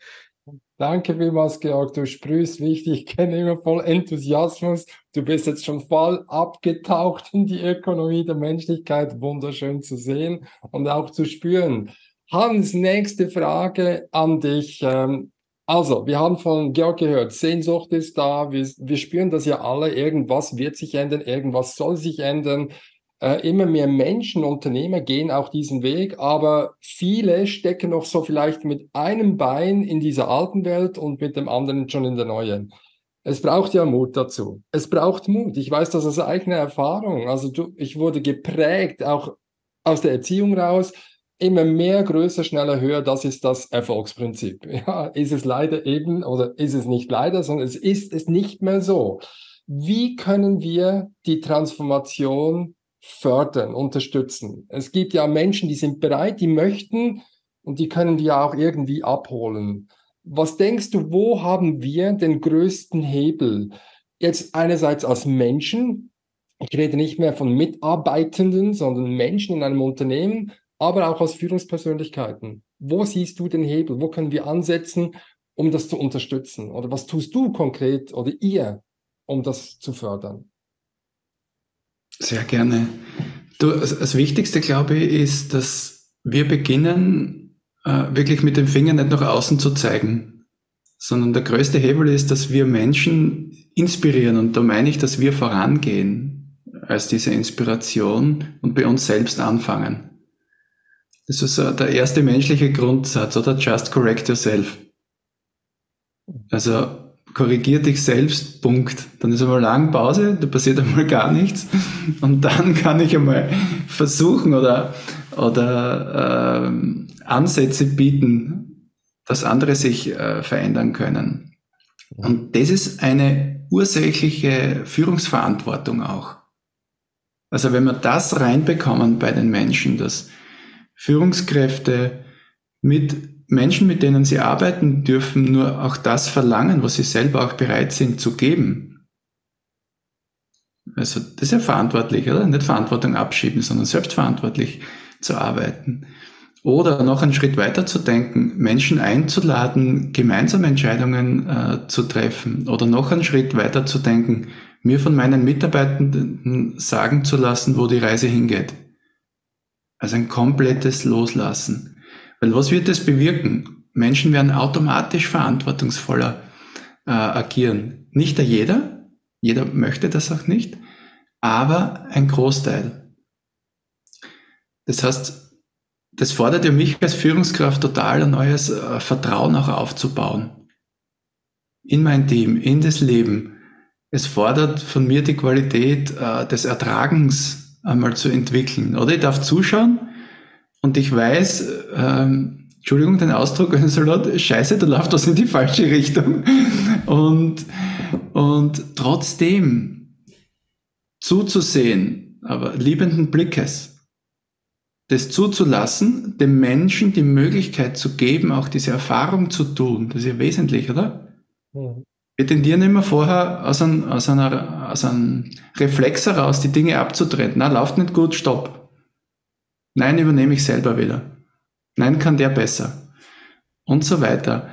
Danke vielmals, Georg. Du sprühst wichtig. Ich kenne immer voll Enthusiasmus. Du bist jetzt schon voll abgetaucht in die Ökonomie der Menschlichkeit. Wunderschön zu sehen und auch zu spüren. Hans, nächste Frage an dich. Ähm, also, wir haben von Georg gehört, Sehnsucht ist da. Wir, wir spüren das ja alle. Irgendwas wird sich ändern, irgendwas soll sich ändern. Äh, immer mehr Menschen, Unternehmer gehen auch diesen Weg, aber viele stecken noch so vielleicht mit einem Bein in dieser alten Welt und mit dem anderen schon in der neuen. Es braucht ja Mut dazu. Es braucht Mut. Ich weiß das aus eigener Erfahrung. Also du, ich wurde geprägt, auch aus der Erziehung raus, immer mehr, größer, schneller, höher, das ist das Erfolgsprinzip. Ja, ist es leider eben, oder ist es nicht leider, sondern es ist es nicht mehr so. Wie können wir die Transformation fördern, unterstützen. Es gibt ja Menschen, die sind bereit, die möchten und die können die auch irgendwie abholen. Was denkst du, wo haben wir den größten Hebel? Jetzt einerseits als Menschen, ich rede nicht mehr von Mitarbeitenden, sondern Menschen in einem Unternehmen, aber auch als Führungspersönlichkeiten. Wo siehst du den Hebel? Wo können wir ansetzen, um das zu unterstützen? Oder was tust du konkret oder ihr, um das zu fördern? Sehr gerne. Du, das Wichtigste, glaube ich, ist, dass wir beginnen, äh, wirklich mit dem Finger nicht nach außen zu zeigen, sondern der größte Hebel ist, dass wir Menschen inspirieren. Und da meine ich, dass wir vorangehen als diese Inspiration und bei uns selbst anfangen. Das ist der erste menschliche Grundsatz, oder? Just correct yourself. Also korrigier dich selbst, Punkt. Dann ist einmal lang Pause, da passiert einmal gar nichts. Und dann kann ich einmal versuchen oder, oder äh, Ansätze bieten, dass andere sich äh, verändern können. Und das ist eine ursächliche Führungsverantwortung auch. Also wenn wir das reinbekommen bei den Menschen, dass Führungskräfte mit Menschen, mit denen sie arbeiten dürfen, nur auch das verlangen, was sie selber auch bereit sind zu geben. Also das ist ja verantwortlich, oder? Nicht Verantwortung abschieben, sondern selbstverantwortlich zu arbeiten. Oder noch einen Schritt weiter zu denken, Menschen einzuladen, gemeinsame Entscheidungen äh, zu treffen. Oder noch einen Schritt weiter zu denken, mir von meinen Mitarbeitenden sagen zu lassen, wo die Reise hingeht. Also ein komplettes Loslassen. Weil was wird das bewirken? Menschen werden automatisch verantwortungsvoller äh, agieren. Nicht jeder, jeder möchte das auch nicht, aber ein Großteil. Das heißt, das fordert ja mich als Führungskraft total ein neues äh, Vertrauen auch aufzubauen. In mein Team, in das Leben. Es fordert von mir die Qualität äh, des Ertragens einmal zu entwickeln. Oder ich darf zuschauen, und ich weiß, ähm, Entschuldigung den Ausdruck, Salat, scheiße, da läuft was in die falsche Richtung. Und, und trotzdem zuzusehen, aber liebenden Blickes, das zuzulassen, dem Menschen die Möglichkeit zu geben, auch diese Erfahrung zu tun, das ist ja wesentlich, oder? Mhm. Wir tendieren immer vorher aus, ein, aus, einer, aus einem Reflex heraus, die Dinge abzudrehen. Na, läuft nicht gut, stopp. Nein, übernehme ich selber wieder. Nein, kann der besser. Und so weiter.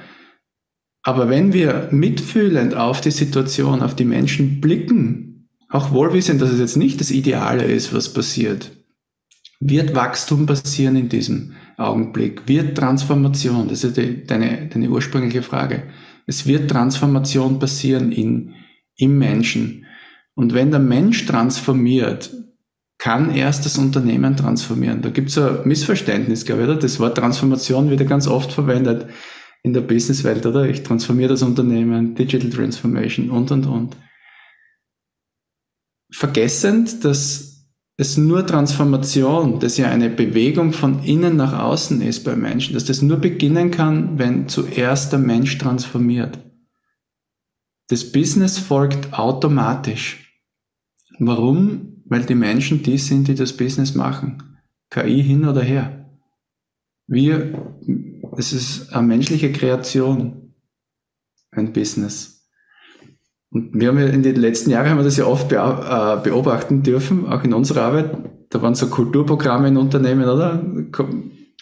Aber wenn wir mitfühlend auf die Situation, auf die Menschen blicken, auch wohlwissend, dass es jetzt nicht das Ideale ist, was passiert, wird Wachstum passieren in diesem Augenblick, wird Transformation, das ist die, deine, deine ursprüngliche Frage, es wird Transformation passieren in, im Menschen. Und wenn der Mensch transformiert, kann erst das Unternehmen transformieren. Da gibt es ein Missverständnis, glaube ich, oder? Das Wort Transformation wird ja ganz oft verwendet in der Businesswelt, oder? Ich transformiere das Unternehmen, Digital Transformation und, und, und. Vergessend, dass es nur Transformation, das ja eine Bewegung von innen nach außen ist bei Menschen, dass das nur beginnen kann, wenn zuerst der Mensch transformiert. Das Business folgt automatisch. Warum? Weil die Menschen die sind, die das Business machen. KI hin oder her. Wir, es ist eine menschliche Kreation, ein Business. Und wir haben ja in den letzten Jahren haben wir das ja oft äh, beobachten dürfen, auch in unserer Arbeit. Da waren so Kulturprogramme in Unternehmen, oder?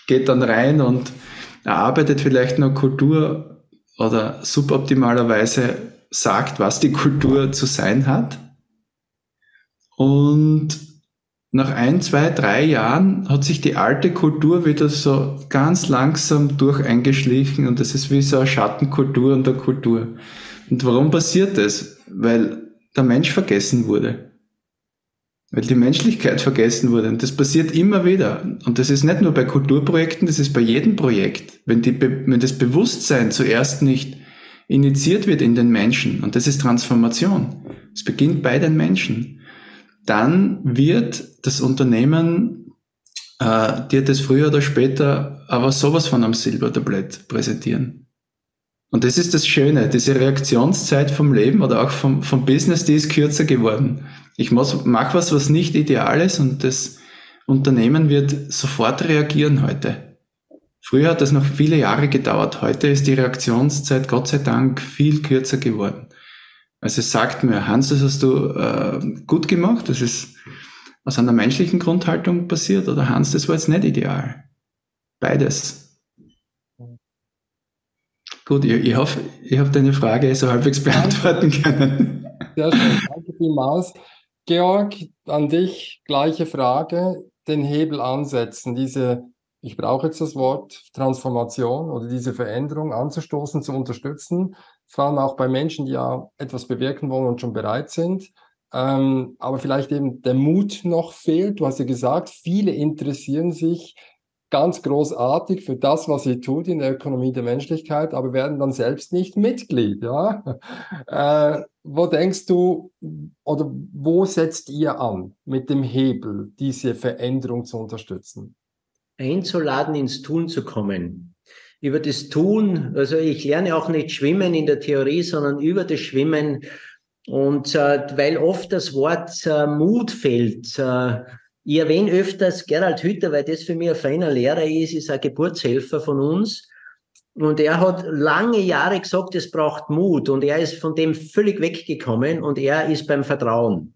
Geht dann rein und erarbeitet vielleicht noch Kultur oder suboptimalerweise sagt, was die Kultur zu sein hat. Und nach ein, zwei, drei Jahren hat sich die alte Kultur wieder so ganz langsam durch eingeschlichen und das ist wie so eine Schattenkultur und der Kultur. Und warum passiert das? Weil der Mensch vergessen wurde. Weil die Menschlichkeit vergessen wurde. Und das passiert immer wieder. Und das ist nicht nur bei Kulturprojekten, das ist bei jedem Projekt. Wenn, die, wenn das Bewusstsein zuerst nicht initiiert wird in den Menschen, und das ist Transformation. Es beginnt bei den Menschen. Dann wird das Unternehmen äh, dir das früher oder später aber sowas von am Silbertablett präsentieren. Und das ist das Schöne, diese Reaktionszeit vom Leben oder auch vom, vom Business, die ist kürzer geworden. Ich mache was, was nicht ideal ist und das Unternehmen wird sofort reagieren heute. Früher hat das noch viele Jahre gedauert. Heute ist die Reaktionszeit Gott sei Dank viel kürzer geworden. Also sagt mir, Hans, das hast du äh, gut gemacht, das ist aus einer menschlichen Grundhaltung passiert oder Hans, das war jetzt nicht ideal. Beides. Gut, ich, ich hoffe, ich habe deine Frage so halbwegs beantworten können. Sehr schön, danke vielmals. Georg, an dich gleiche Frage. Den Hebel ansetzen, diese, ich brauche jetzt das Wort Transformation oder diese Veränderung anzustoßen, zu unterstützen, vor allem auch bei Menschen, die ja etwas bewirken wollen und schon bereit sind. Ähm, aber vielleicht eben der Mut noch fehlt. Du hast ja gesagt, viele interessieren sich ganz großartig für das, was sie tut in der Ökonomie der Menschlichkeit, aber werden dann selbst nicht Mitglied. Ja? Äh, wo denkst du oder wo setzt ihr an mit dem Hebel, diese Veränderung zu unterstützen? Einzuladen, ins Tun zu kommen. Über das Tun, also ich lerne auch nicht Schwimmen in der Theorie, sondern über das Schwimmen. Und äh, weil oft das Wort äh, Mut fällt, äh, ich erwähne öfters Gerald Hütter, weil das für mich ein feiner Lehrer ist, ist ein Geburtshelfer von uns. Und er hat lange Jahre gesagt, es braucht Mut. Und er ist von dem völlig weggekommen und er ist beim Vertrauen.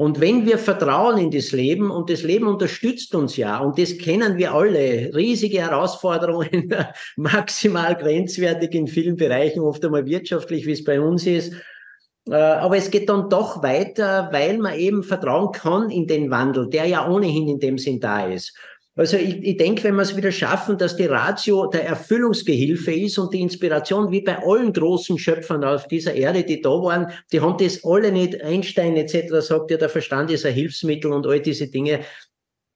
Und wenn wir vertrauen in das Leben und das Leben unterstützt uns ja, und das kennen wir alle, riesige Herausforderungen, maximal grenzwertig in vielen Bereichen, oft einmal wirtschaftlich, wie es bei uns ist, äh, aber es geht dann doch weiter, weil man eben vertrauen kann in den Wandel, der ja ohnehin in dem Sinn da ist. Also ich, ich denke, wenn wir es wieder schaffen, dass die Ratio der Erfüllungsgehilfe ist und die Inspiration, wie bei allen großen Schöpfern auf dieser Erde, die da waren, die haben das alle nicht, Einstein etc. sagt ja, der Verstand ist ein Hilfsmittel und all diese Dinge.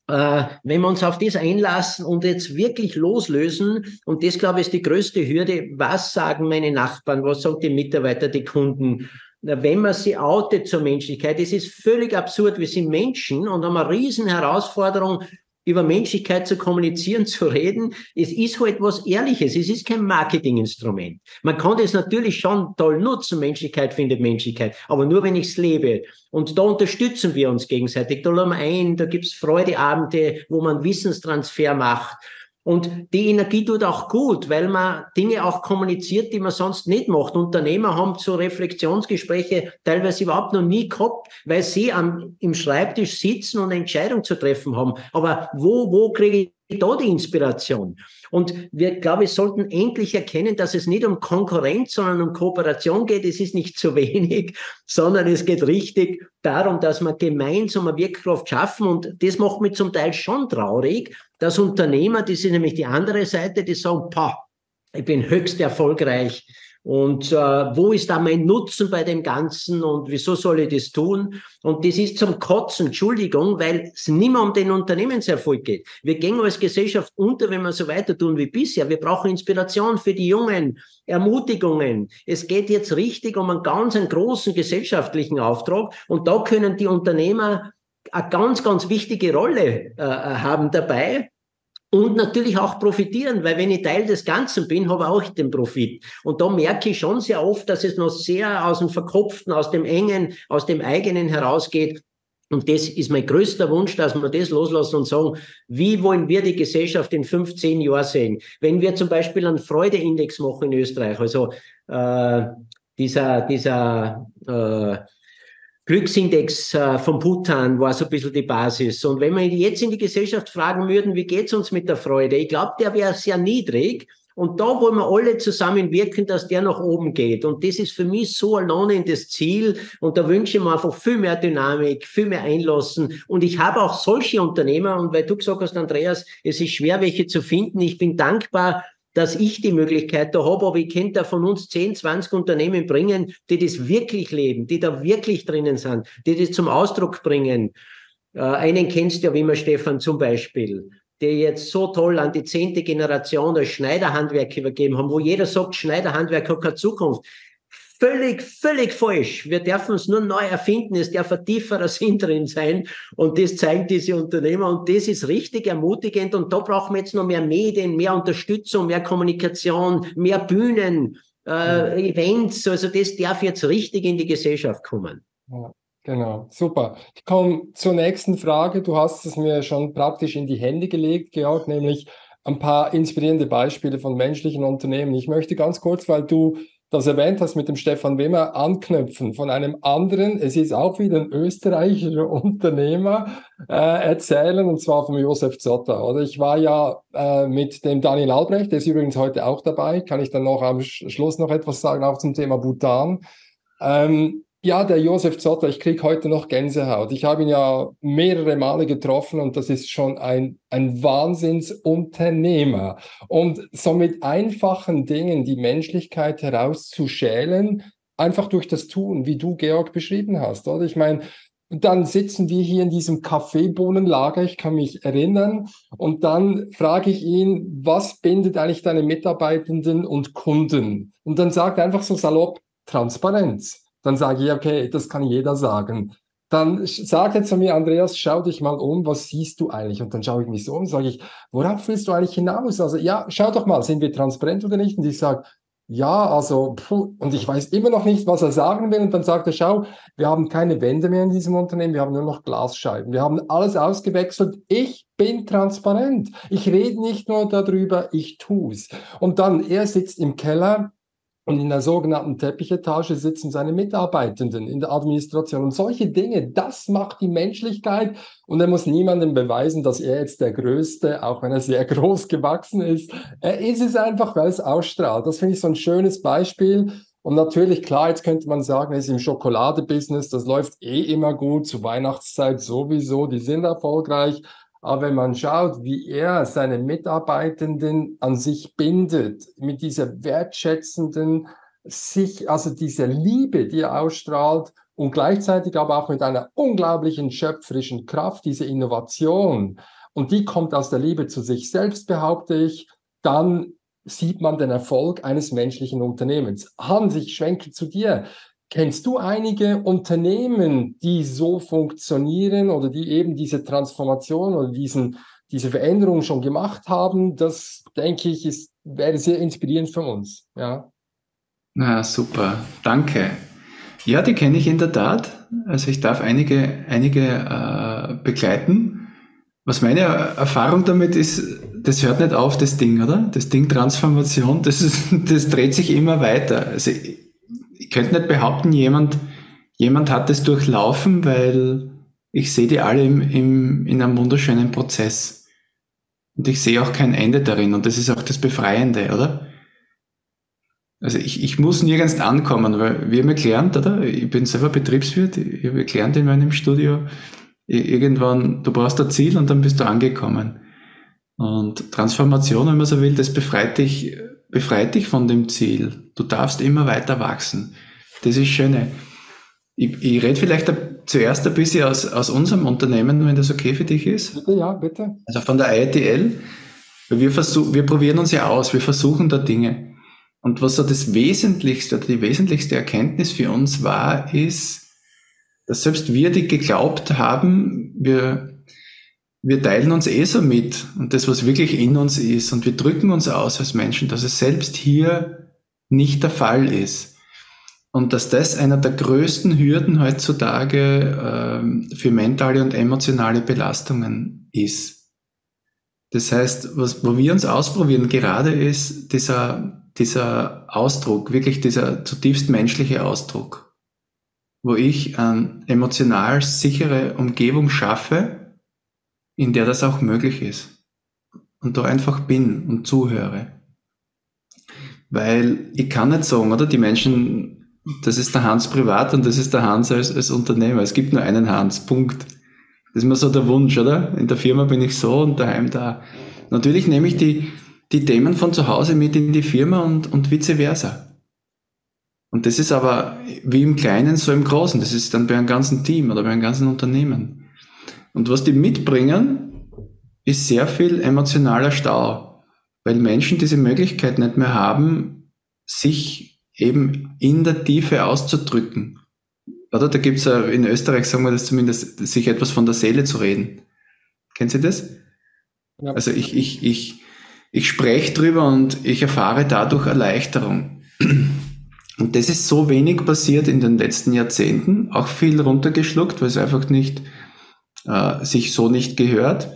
Äh, wenn wir uns auf das einlassen und jetzt wirklich loslösen, und das glaube ich ist die größte Hürde, was sagen meine Nachbarn, was sagen die Mitarbeiter, die Kunden, wenn man sie outet zur Menschlichkeit, es ist völlig absurd. Wir sind Menschen und haben eine riesen Herausforderung, über Menschlichkeit zu kommunizieren, zu reden. Es ist halt was Ehrliches. Es ist kein Marketinginstrument. Man kann das natürlich schon toll nutzen. Menschlichkeit findet Menschlichkeit. Aber nur, wenn ich es lebe. Und da unterstützen wir uns gegenseitig. Da lassen wir ein, da gibt's Freudeabende, wo man Wissenstransfer macht. Und die Energie tut auch gut, weil man Dinge auch kommuniziert, die man sonst nicht macht. Unternehmer haben so Reflexionsgespräche teilweise überhaupt noch nie gehabt, weil sie am, im Schreibtisch sitzen und eine Entscheidung zu treffen haben. Aber wo, wo kriege ich da die Inspiration? Und wir, glaube ich, sollten endlich erkennen, dass es nicht um Konkurrenz, sondern um Kooperation geht. Es ist nicht zu wenig, sondern es geht richtig darum, dass wir gemeinsam eine Wirkkraft schaffen. Und das macht mich zum Teil schon traurig, dass Unternehmer, das ist nämlich die andere Seite, die sagen, pah, ich bin höchst erfolgreich, und äh, wo ist da mein Nutzen bei dem Ganzen und wieso soll ich das tun? Und das ist zum Kotzen, Entschuldigung, weil es nicht mehr um den Unternehmenserfolg geht. Wir gehen als Gesellschaft unter, wenn wir so weiter tun wie bisher. Wir brauchen Inspiration für die Jungen, Ermutigungen. Es geht jetzt richtig um einen ganz einen großen gesellschaftlichen Auftrag und da können die Unternehmer eine ganz, ganz wichtige Rolle äh, haben dabei. Und natürlich auch profitieren, weil wenn ich Teil des Ganzen bin, habe ich auch den Profit. Und da merke ich schon sehr oft, dass es noch sehr aus dem Verkopften, aus dem Engen, aus dem eigenen herausgeht. Und das ist mein größter Wunsch, dass wir das loslassen und sagen, wie wollen wir die Gesellschaft in 15 Jahren sehen? Wenn wir zum Beispiel einen Freudeindex machen in Österreich, also äh, dieser, dieser äh, Glücksindex äh, von Bhutan war so ein bisschen die Basis. Und wenn wir jetzt in die Gesellschaft fragen würden, wie geht's uns mit der Freude? Ich glaube, der wäre sehr niedrig. Und da wollen wir alle zusammenwirken, dass der nach oben geht. Und das ist für mich so ein lohnendes Ziel. Und da wünsche ich mir einfach viel mehr Dynamik, viel mehr Einlassen. Und ich habe auch solche Unternehmer. Und weil du gesagt hast, Andreas, es ist schwer, welche zu finden. Ich bin dankbar, dass ich die Möglichkeit da habe, aber ich könnte da von uns 10, 20 Unternehmen bringen, die das wirklich leben, die da wirklich drinnen sind, die das zum Ausdruck bringen. Äh, einen kennst du ja, wie man Stefan zum Beispiel, der jetzt so toll an die zehnte Generation als Schneiderhandwerk übergeben haben, wo jeder sagt, Schneiderhandwerk hat keine Zukunft völlig, völlig falsch. Wir dürfen uns nur neu erfinden. Es darf ein tieferer Sinn drin sein. Und das zeigen diese Unternehmer. Und das ist richtig ermutigend. Und da brauchen wir jetzt noch mehr Medien, mehr Unterstützung, mehr Kommunikation, mehr Bühnen, äh, Events. Also das darf jetzt richtig in die Gesellschaft kommen. Ja. Genau, super. Ich komme zur nächsten Frage. Du hast es mir schon praktisch in die Hände gelegt, Georg, nämlich ein paar inspirierende Beispiele von menschlichen Unternehmen. Ich möchte ganz kurz, weil du das erwähnt hast mit dem Stefan Wimmer, anknüpfen von einem anderen, es ist auch wieder ein österreichischer Unternehmer, äh, erzählen, und zwar von Josef Zotter. Oder ich war ja äh, mit dem Daniel Albrecht, der ist übrigens heute auch dabei, kann ich dann noch am Schluss noch etwas sagen, auch zum Thema Bhutan. Ähm, ja, der Josef Zotter, ich kriege heute noch Gänsehaut. Ich habe ihn ja mehrere Male getroffen und das ist schon ein, ein Wahnsinnsunternehmer. Und so mit einfachen Dingen die Menschlichkeit herauszuschälen, einfach durch das Tun, wie du, Georg, beschrieben hast. Oder? Ich meine, dann sitzen wir hier in diesem Kaffeebohnenlager, ich kann mich erinnern, und dann frage ich ihn, was bindet eigentlich deine Mitarbeitenden und Kunden? Und dann sagt er einfach so salopp, Transparenz. Dann sage ich, okay, das kann jeder sagen. Dann sagt er zu mir, Andreas, schau dich mal um, was siehst du eigentlich? Und dann schaue ich mich so um, sage ich, worauf willst du eigentlich hinaus? Also ja, schau doch mal, sind wir transparent oder nicht? Und ich sage, ja, also, puh, und ich weiß immer noch nicht, was er sagen will. Und dann sagt er, schau, wir haben keine Wände mehr in diesem Unternehmen, wir haben nur noch Glasscheiben. Wir haben alles ausgewechselt. Ich bin transparent. Ich rede nicht nur darüber, ich tue es. Und dann, er sitzt im Keller, und in der sogenannten Teppichetage sitzen seine Mitarbeitenden in der Administration. Und solche Dinge, das macht die Menschlichkeit. Und er muss niemandem beweisen, dass er jetzt der Größte, auch wenn er sehr groß gewachsen ist. Er ist es einfach, weil es ausstrahlt. Das finde ich so ein schönes Beispiel. Und natürlich, klar, jetzt könnte man sagen, er ist im Schokoladebusiness, das läuft eh immer gut, zur Weihnachtszeit sowieso, die sind erfolgreich. Aber wenn man schaut, wie er seine Mitarbeitenden an sich bindet, mit dieser wertschätzenden sich, also dieser Liebe, die er ausstrahlt und gleichzeitig aber auch mit einer unglaublichen schöpferischen Kraft, diese Innovation, und die kommt aus der Liebe zu sich selbst, behaupte ich, dann sieht man den Erfolg eines menschlichen Unternehmens. Hans, ich schwenke zu dir. Kennst du einige Unternehmen, die so funktionieren oder die eben diese Transformation oder diesen, diese Veränderung schon gemacht haben? Das, denke ich, ist, wäre sehr inspirierend für uns. Ja. Na, super. Danke. Ja, die kenne ich in der Tat. Also ich darf einige, einige äh, begleiten. Was meine Erfahrung damit ist, das hört nicht auf, das Ding, oder? Das Ding Transformation, das, ist, das dreht sich immer weiter. Also könnte nicht behaupten, jemand, jemand hat es durchlaufen, weil ich sehe die alle im, im, in einem wunderschönen Prozess. Und ich sehe auch kein Ende darin. Und das ist auch das Befreiende, oder? Also ich, ich muss nirgends ankommen, weil wir haben gelernt, oder? Ich bin selber Betriebswirt, ich habe gelernt in meinem Studio, irgendwann, du brauchst ein Ziel und dann bist du angekommen. Und Transformation, wenn man so will, das befreit dich befreit dich von dem Ziel. Du darfst immer weiter wachsen. Das ist Schöne. Ich, ich rede vielleicht zuerst ein bisschen aus, aus unserem Unternehmen, wenn das okay für dich ist. Bitte, ja, bitte. Also von der ITL. Wir, versuch, wir probieren uns ja aus, wir versuchen da Dinge. Und was so das Wesentlichste oder die wesentlichste Erkenntnis für uns war, ist, dass selbst wir, die geglaubt haben, wir, wir teilen uns eh so mit und das, was wirklich in uns ist und wir drücken uns aus als Menschen, dass es selbst hier nicht der Fall ist. Und dass das einer der größten Hürden heutzutage ähm, für mentale und emotionale Belastungen ist. Das heißt, was, wo wir uns ausprobieren gerade ist dieser, dieser Ausdruck, wirklich dieser zutiefst menschliche Ausdruck, wo ich eine emotional sichere Umgebung schaffe, in der das auch möglich ist. Und da einfach bin und zuhöre. Weil ich kann nicht sagen, oder? Die Menschen das ist der Hans privat und das ist der Hans als, als Unternehmer. Es gibt nur einen Hans, Punkt. Das ist mir so der Wunsch, oder? In der Firma bin ich so und daheim da. Natürlich nehme ich die, die Themen von zu Hause mit in die Firma und, und vice versa. Und das ist aber wie im Kleinen, so im Großen. Das ist dann bei einem ganzen Team oder bei einem ganzen Unternehmen. Und was die mitbringen, ist sehr viel emotionaler Stau, weil Menschen diese Möglichkeit nicht mehr haben, sich eben in der Tiefe auszudrücken. Oder da gibt's ja in Österreich, sagen wir das zumindest, sich etwas von der Seele zu reden. Kennen Sie das? Ja. Also ich, ich, ich, ich spreche drüber und ich erfahre dadurch Erleichterung. Und das ist so wenig passiert in den letzten Jahrzehnten, auch viel runtergeschluckt, weil es einfach nicht, äh, sich so nicht gehört,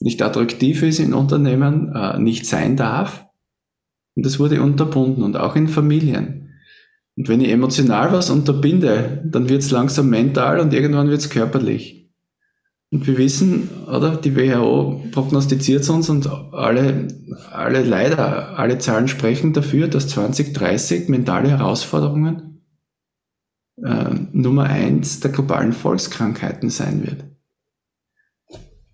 nicht attraktiv ist in Unternehmen, äh, nicht sein darf. Und das wurde unterbunden und auch in Familien. Und wenn ich emotional was unterbinde, dann wird es langsam mental und irgendwann wird es körperlich. Und wir wissen, oder die WHO prognostiziert uns und alle, alle leider, alle Zahlen sprechen dafür, dass 2030 mentale Herausforderungen äh, Nummer eins der globalen Volkskrankheiten sein wird.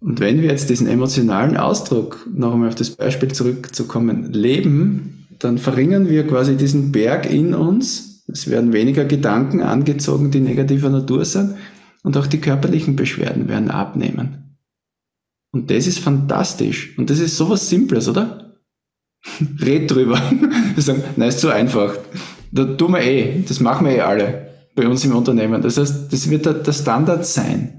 Und wenn wir jetzt diesen emotionalen Ausdruck, noch einmal auf das Beispiel zurückzukommen, leben, dann verringern wir quasi diesen Berg in uns, es werden weniger Gedanken angezogen, die negativer Natur sind und auch die körperlichen Beschwerden werden abnehmen. Und das ist fantastisch. Und das ist sowas Simples, oder? Red drüber. Wir sagen, nein, ist zu einfach. Da tun wir eh. Das machen wir eh alle bei uns im Unternehmen. Das heißt, das wird der Standard sein.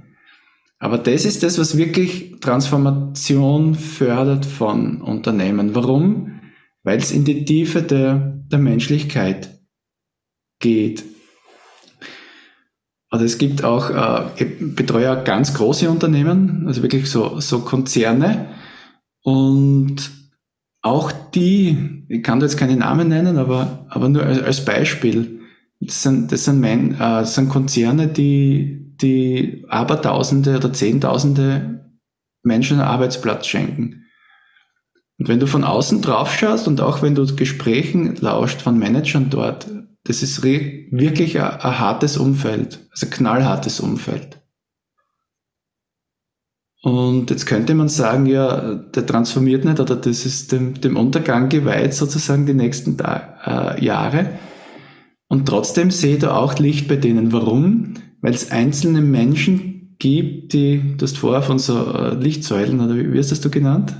Aber das ist das, was wirklich Transformation fördert von Unternehmen. Warum? Weil es in die Tiefe der, der Menschlichkeit geht. Also es gibt auch, äh, ich betreue ganz große Unternehmen, also wirklich so, so Konzerne. Und auch die, ich kann da jetzt keine Namen nennen, aber, aber nur als, als Beispiel. Das sind, das sind, mein, äh, das sind Konzerne, die, die Abertausende oder Zehntausende Menschen einen Arbeitsplatz schenken. Und wenn du von außen drauf schaust und auch wenn du Gesprächen lauscht von Managern dort, das ist wirklich ein, ein hartes Umfeld, also knallhartes Umfeld. Und jetzt könnte man sagen, ja, der transformiert nicht oder das ist dem, dem Untergang geweiht sozusagen die nächsten äh, Jahre. Und trotzdem sehe ich da auch Licht bei denen. Warum? Weil es einzelne Menschen gibt, die, du hast vorher von so äh, Lichtsäulen, oder wie, hast das du genannt?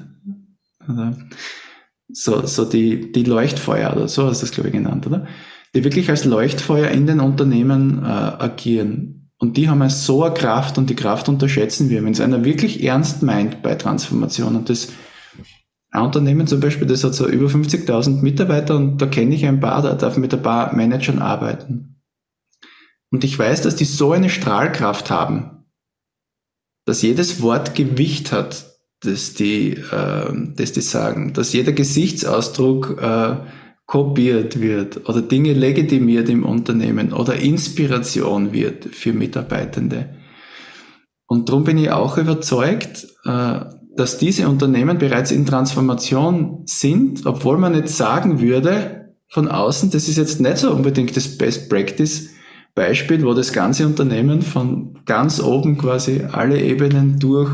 Oder so, so die, die Leuchtfeuer oder so hast du das, glaube ich, genannt, oder? die wirklich als Leuchtfeuer in den Unternehmen äh, agieren. Und die haben so eine Kraft und die Kraft unterschätzen wir. Wenn es einer wirklich ernst meint bei Transformation und das ein Unternehmen zum Beispiel, das hat so über 50.000 Mitarbeiter und da kenne ich ein paar, da darf mit ein paar Managern arbeiten. Und ich weiß, dass die so eine Strahlkraft haben, dass jedes Wort Gewicht hat, das die, äh, das die sagen, dass jeder Gesichtsausdruck äh, kopiert wird oder Dinge legitimiert im Unternehmen oder Inspiration wird für Mitarbeitende. Und darum bin ich auch überzeugt, äh, dass diese Unternehmen bereits in Transformation sind, obwohl man nicht sagen würde von außen, das ist jetzt nicht so unbedingt das Best Practice Beispiel, wo das ganze Unternehmen von ganz oben quasi alle Ebenen durch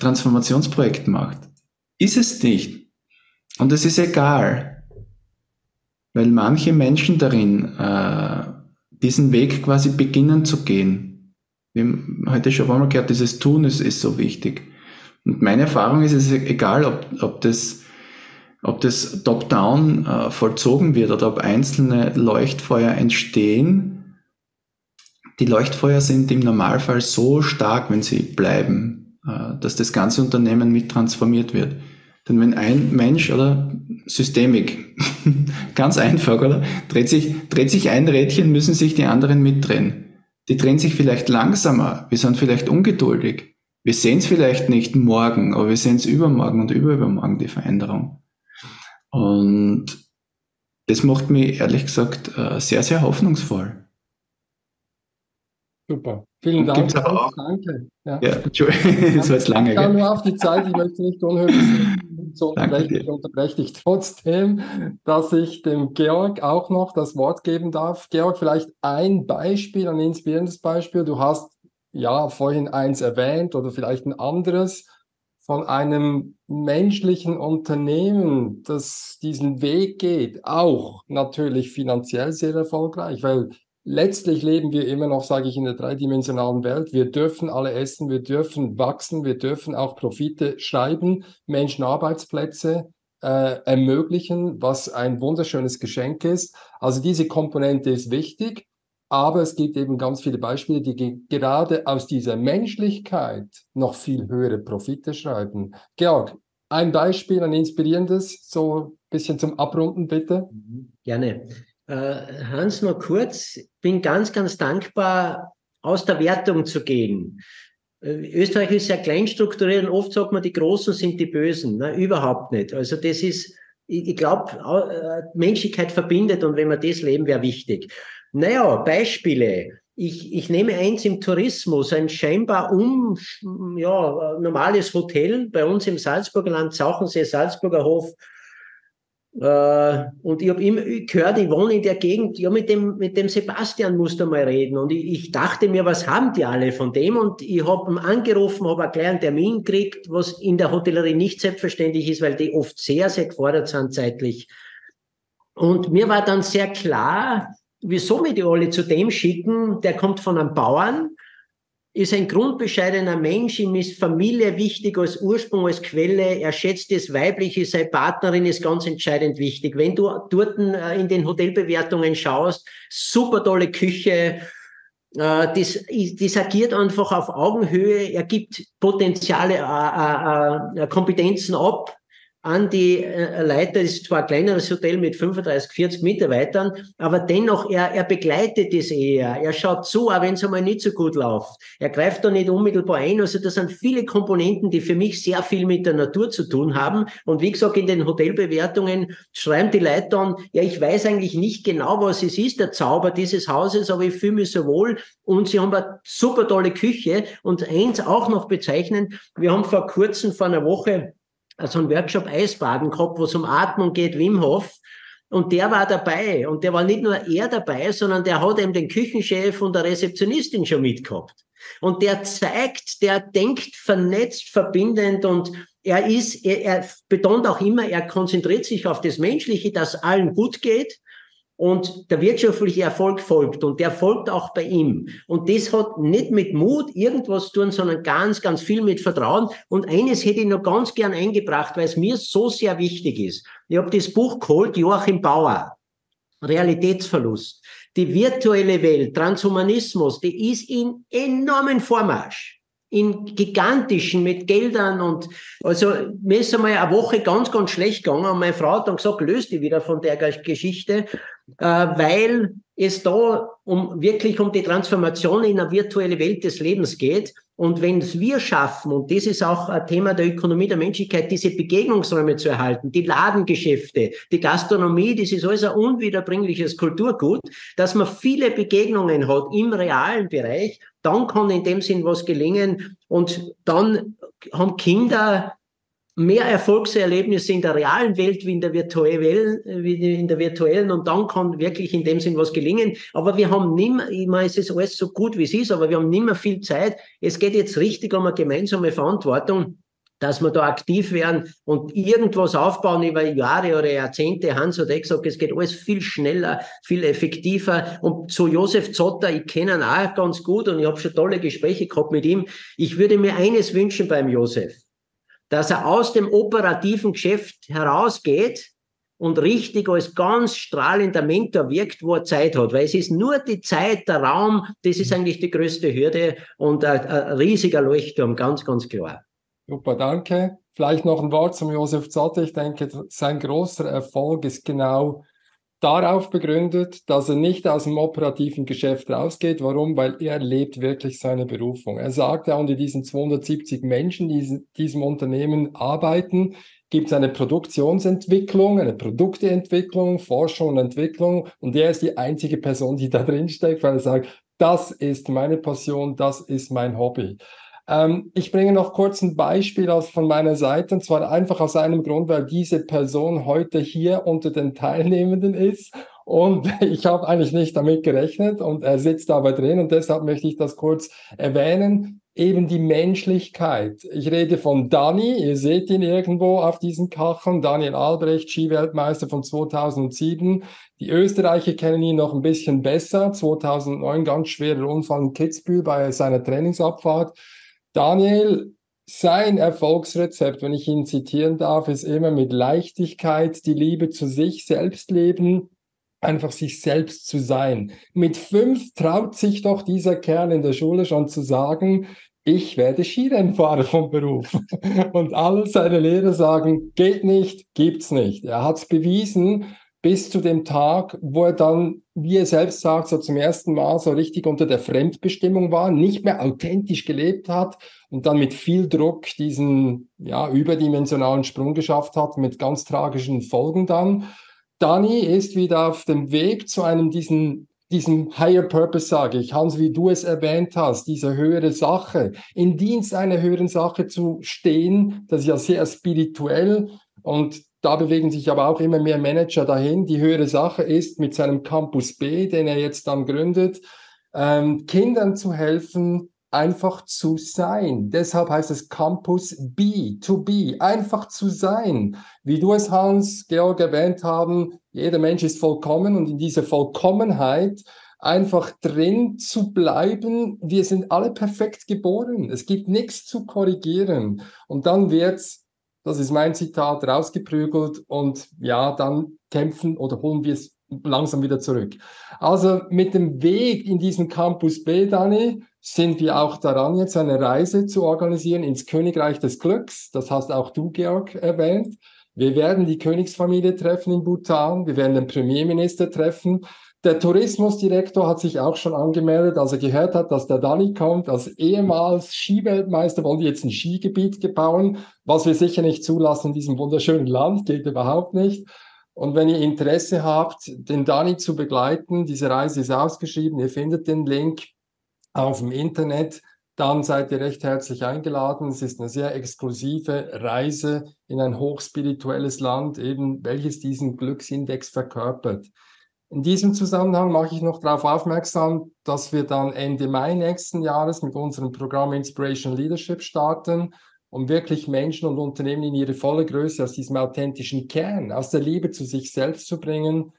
Transformationsprojekt macht. Ist es nicht. Und es ist egal weil manche Menschen darin äh, diesen Weg quasi beginnen zu gehen. Wir haben heute schon einmal gehört, dieses Tun ist, ist so wichtig. Und meine Erfahrung ist, es ist egal, ob, ob das, ob das top-down äh, vollzogen wird oder ob einzelne Leuchtfeuer entstehen. Die Leuchtfeuer sind im Normalfall so stark, wenn sie bleiben, äh, dass das ganze Unternehmen mit transformiert wird. Denn wenn ein Mensch oder Systemik, ganz einfach, oder? Dreht sich, dreht sich ein Rädchen, müssen sich die anderen mitdrehen. Die drehen sich vielleicht langsamer, wir sind vielleicht ungeduldig. Wir sehen es vielleicht nicht morgen, aber wir sehen es übermorgen und überübermorgen, die Veränderung. Und das macht mich ehrlich gesagt äh, sehr, sehr hoffnungsvoll. Super. Vielen Dank. Gibt's aber auch. Danke. Ja, ja Entschuldigung, das war jetzt lange. Ich kann nur auf die Zeit, ich möchte nicht unhöflich. So unterbreche ich, unterbreche ich trotzdem, dass ich dem Georg auch noch das Wort geben darf. Georg, vielleicht ein Beispiel, ein inspirierendes Beispiel. Du hast ja vorhin eins erwähnt oder vielleicht ein anderes von einem menschlichen Unternehmen, das diesen Weg geht, auch natürlich finanziell sehr erfolgreich, weil letztlich leben wir immer noch, sage ich, in der dreidimensionalen Welt. Wir dürfen alle essen, wir dürfen wachsen, wir dürfen auch Profite schreiben, Menschen Arbeitsplätze äh, ermöglichen, was ein wunderschönes Geschenk ist. Also diese Komponente ist wichtig, aber es gibt eben ganz viele Beispiele, die gerade aus dieser Menschlichkeit noch viel höhere Profite schreiben. Georg, ein Beispiel, ein inspirierendes, so ein bisschen zum Abrunden, bitte. Gerne. Äh, Hans, nur kurz, bin ganz, ganz dankbar, aus der Wertung zu gehen. Äh, Österreich ist sehr klein strukturiert und oft sagt man, die Großen sind die Bösen. Nein, überhaupt nicht. Also das ist, ich glaube, äh, Menschlichkeit verbindet und wenn wir das leben, wäre wichtig. Naja, Beispiele. Ich, ich nehme eins im Tourismus, ein scheinbar um, ja, normales Hotel bei uns im Salzburger Land, Zauchensee, Salzburger Hof, äh, und ich habe immer gehört, ich wohne in der Gegend, ja, mit dem, mit dem Sebastian musst du mal reden. Und ich, ich dachte mir, was haben die alle von dem? Und ich habe ihn angerufen, habe einen Termin gekriegt, was in der Hotellerie nicht selbstverständlich ist, weil die oft sehr, sehr gefordert sind zeitlich. Und mir war dann sehr klar, wieso wir die alle zu dem schicken, der kommt von einem Bauern, ist ein grundbescheidener Mensch, ihm ist Familie wichtig als Ursprung, als Quelle, er schätzt das Weibliche, seine Partnerin ist ganz entscheidend wichtig. Wenn du dort äh, in den Hotelbewertungen schaust, super tolle Küche, äh, das, das agiert einfach auf Augenhöhe, er gibt Potenziale, äh, Kompetenzen ab, an die äh, Leiter. Ist zwar ein kleineres Hotel mit 35, 40 Mitarbeitern, aber dennoch, er, er begleitet das eher. Er schaut zu, auch wenn es einmal nicht so gut läuft. Er greift da nicht unmittelbar ein. Also das sind viele Komponenten, die für mich sehr viel mit der Natur zu tun haben. Und wie gesagt, in den Hotelbewertungen schreiben die Leute dann, ja, ich weiß eigentlich nicht genau, was es ist, der Zauber dieses Hauses, aber ich fühle mich so wohl. Und sie haben eine super tolle Küche. Und eins auch noch bezeichnen, wir haben vor kurzem, vor einer Woche, also ein Workshop Eisbaden gehabt, wo es um Atmung geht, Wim Hof. Und der war dabei. Und der war nicht nur er dabei, sondern der hat eben den Küchenchef und der Rezeptionistin schon mitgehabt. Und der zeigt, der denkt vernetzt, verbindend und er ist, er, er betont auch immer, er konzentriert sich auf das Menschliche, dass allen gut geht und der wirtschaftliche Erfolg folgt und der folgt auch bei ihm. Und das hat nicht mit Mut irgendwas zu tun, sondern ganz, ganz viel mit Vertrauen. Und eines hätte ich noch ganz gern eingebracht, weil es mir so sehr wichtig ist. Ich habe das Buch geholt, Joachim Bauer, Realitätsverlust. Die virtuelle Welt, Transhumanismus, die ist in enormen Vormarsch in gigantischen mit Geldern und also mir ist einmal eine Woche ganz, ganz schlecht gegangen und meine Frau hat dann gesagt, löst die wieder von der Geschichte, weil es da um wirklich um die Transformation in eine virtuelle Welt des Lebens geht. Und wenn es wir schaffen, und das ist auch ein Thema der Ökonomie der Menschlichkeit, diese Begegnungsräume zu erhalten, die Ladengeschäfte, die Gastronomie, das ist alles ein unwiederbringliches Kulturgut, dass man viele Begegnungen hat im realen Bereich, dann kann in dem Sinn was gelingen und dann haben Kinder mehr Erfolgserlebnisse in der realen Welt wie in der virtuellen, wie in der virtuellen und dann kann wirklich in dem Sinn was gelingen. Aber wir haben nimmer, ich meine, es ist alles so gut wie es ist, aber wir haben nicht mehr viel Zeit. Es geht jetzt richtig um eine gemeinsame Verantwortung dass wir da aktiv werden und irgendwas aufbauen über Jahre oder Jahrzehnte. Hans hat eh gesagt, es geht alles viel schneller, viel effektiver. Und zu Josef Zotter, ich kenne ihn auch ganz gut und ich habe schon tolle Gespräche gehabt mit ihm. Ich würde mir eines wünschen beim Josef dass er aus dem operativen Geschäft herausgeht und richtig als ganz strahlender Mentor wirkt, wo er Zeit hat. Weil es ist nur die Zeit, der Raum, das ist eigentlich die größte Hürde und ein, ein riesiger Leuchtturm, ganz, ganz klar. Super, danke. Vielleicht noch ein Wort zum Josef Zotte. Ich denke, sein großer Erfolg ist genau darauf begründet, dass er nicht aus dem operativen Geschäft rausgeht. Warum? Weil er lebt wirklich seine Berufung. Er sagt ja, unter diesen 270 Menschen, die in diesem Unternehmen arbeiten, gibt es eine Produktionsentwicklung, eine Produkteentwicklung, Forschung und Entwicklung. Und er ist die einzige Person, die da drin steckt, weil er sagt, das ist meine Passion, das ist mein Hobby. Ähm, ich bringe noch kurz ein Beispiel aus, von meiner Seite, und zwar einfach aus einem Grund, weil diese Person heute hier unter den Teilnehmenden ist. Und ich habe eigentlich nicht damit gerechnet und er sitzt aber drin und deshalb möchte ich das kurz erwähnen. Eben die Menschlichkeit. Ich rede von Dani, ihr seht ihn irgendwo auf diesen Kacheln, Daniel Albrecht, Skiweltmeister von 2007. Die Österreicher kennen ihn noch ein bisschen besser. 2009 ganz schwerer Unfall in Kitzbühel bei seiner Trainingsabfahrt. Daniel, sein Erfolgsrezept, wenn ich ihn zitieren darf, ist immer mit Leichtigkeit die Liebe zu sich selbst leben, einfach sich selbst zu sein. Mit fünf traut sich doch dieser Kerl in der Schule schon zu sagen, ich werde Skirennfahrer vom Beruf. Und alle seine Lehrer sagen, geht nicht, gibt's nicht. Er hat's bewiesen bis zu dem Tag, wo er dann, wie er selbst sagt, so zum ersten Mal so richtig unter der Fremdbestimmung war, nicht mehr authentisch gelebt hat und dann mit viel Druck diesen ja, überdimensionalen Sprung geschafft hat, mit ganz tragischen Folgen dann. Dani ist wieder auf dem Weg zu einem diesen diesem Higher Purpose sage ich, Hans, wie du es erwähnt hast, diese höhere Sache, in Dienst einer höheren Sache zu stehen, das ist ja sehr spirituell und da bewegen sich aber auch immer mehr Manager dahin. Die höhere Sache ist, mit seinem Campus B, den er jetzt dann gründet, ähm, Kindern zu helfen, einfach zu sein. Deshalb heißt es Campus B, to be, einfach zu sein. Wie du es, Hans, Georg erwähnt haben, jeder Mensch ist vollkommen und in dieser Vollkommenheit einfach drin zu bleiben. Wir sind alle perfekt geboren. Es gibt nichts zu korrigieren. Und dann wird's das ist mein Zitat, rausgeprügelt und ja, dann kämpfen oder holen wir es langsam wieder zurück. Also mit dem Weg in diesen Campus B, Dani, sind wir auch daran, jetzt eine Reise zu organisieren ins Königreich des Glücks. Das hast auch du, Georg, erwähnt. Wir werden die Königsfamilie treffen in Bhutan. Wir werden den Premierminister treffen. Der Tourismusdirektor hat sich auch schon angemeldet, als er gehört hat, dass der Dani kommt. Als ehemals Skiweltmeister wollen die jetzt ein Skigebiet bauen, was wir sicher nicht zulassen in diesem wunderschönen Land, geht überhaupt nicht. Und wenn ihr Interesse habt, den Dani zu begleiten, diese Reise ist ausgeschrieben, ihr findet den Link auf dem Internet, dann seid ihr recht herzlich eingeladen. Es ist eine sehr exklusive Reise in ein hochspirituelles Land, eben welches diesen Glücksindex verkörpert. In diesem Zusammenhang mache ich noch darauf aufmerksam, dass wir dann Ende Mai nächsten Jahres mit unserem Programm Inspiration Leadership starten, um wirklich Menschen und Unternehmen in ihre volle Größe aus diesem authentischen Kern, aus der Liebe zu sich selbst zu bringen,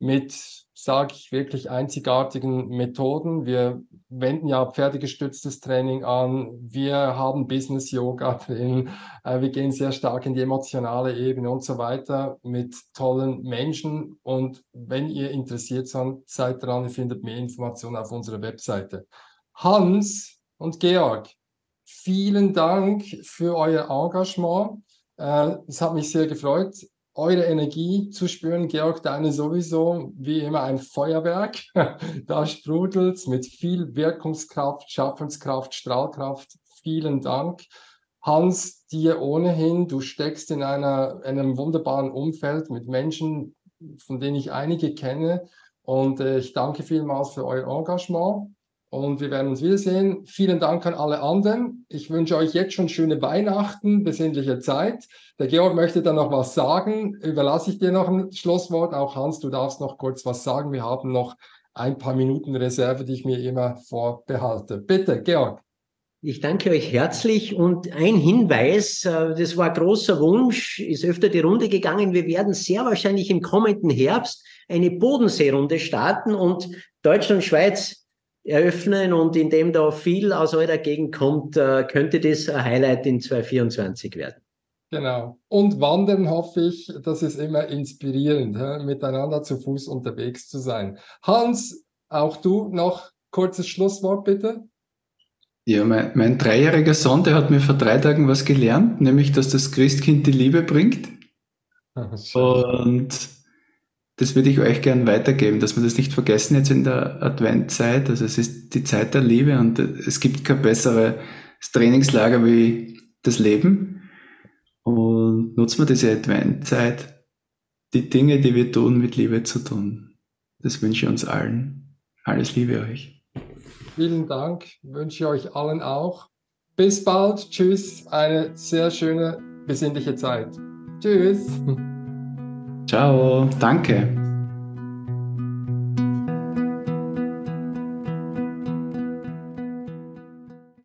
mit, sage ich, wirklich einzigartigen Methoden. Wir wenden ja pferdegestütztes Training an. Wir haben Business Yoga drin. Äh, wir gehen sehr stark in die emotionale Ebene und so weiter mit tollen Menschen. Und wenn ihr interessiert seid daran, ihr findet mehr Informationen auf unserer Webseite. Hans und Georg, vielen Dank für euer Engagement. Äh, es hat mich sehr gefreut eure Energie zu spüren. Georg, deine sowieso wie immer ein Feuerwerk. da sprudelt mit viel Wirkungskraft, Schaffenskraft, Strahlkraft. Vielen Dank. Hans, dir ohnehin, du steckst in, einer, in einem wunderbaren Umfeld mit Menschen, von denen ich einige kenne. Und äh, ich danke vielmals für euer Engagement und wir werden uns wiedersehen. Vielen Dank an alle anderen. Ich wünsche euch jetzt schon schöne Weihnachten, besinnliche Zeit. Der Georg möchte dann noch was sagen. Überlasse ich dir noch ein Schlusswort. Auch Hans, du darfst noch kurz was sagen. Wir haben noch ein paar Minuten Reserve, die ich mir immer vorbehalte. Bitte, Georg. Ich danke euch herzlich und ein Hinweis, äh, das war großer Wunsch, ist öfter die Runde gegangen. Wir werden sehr wahrscheinlich im kommenden Herbst eine Bodenseerunde starten und Deutschland, Schweiz, eröffnen und indem da viel aus eurer Gegend kommt, äh, könnte das ein Highlight in 2024 werden. Genau. Und wandern hoffe ich, das ist immer inspirierend, miteinander zu Fuß unterwegs zu sein. Hans, auch du noch kurzes Schlusswort bitte. Ja, mein, mein dreijähriger Sohn, der hat mir vor drei Tagen was gelernt, nämlich, dass das Christkind die Liebe bringt. Und das würde ich euch gern weitergeben, dass wir das nicht vergessen jetzt in der Adventzeit. Also es ist die Zeit der Liebe und es gibt kein besseres Trainingslager wie das Leben. Und nutzen wir diese Adventzeit, die Dinge, die wir tun, mit Liebe zu tun. Das wünsche ich uns allen. Alles Liebe euch. Vielen Dank, wünsche euch allen auch. Bis bald, tschüss, eine sehr schöne, besinnliche Zeit. Tschüss. Ciao, danke.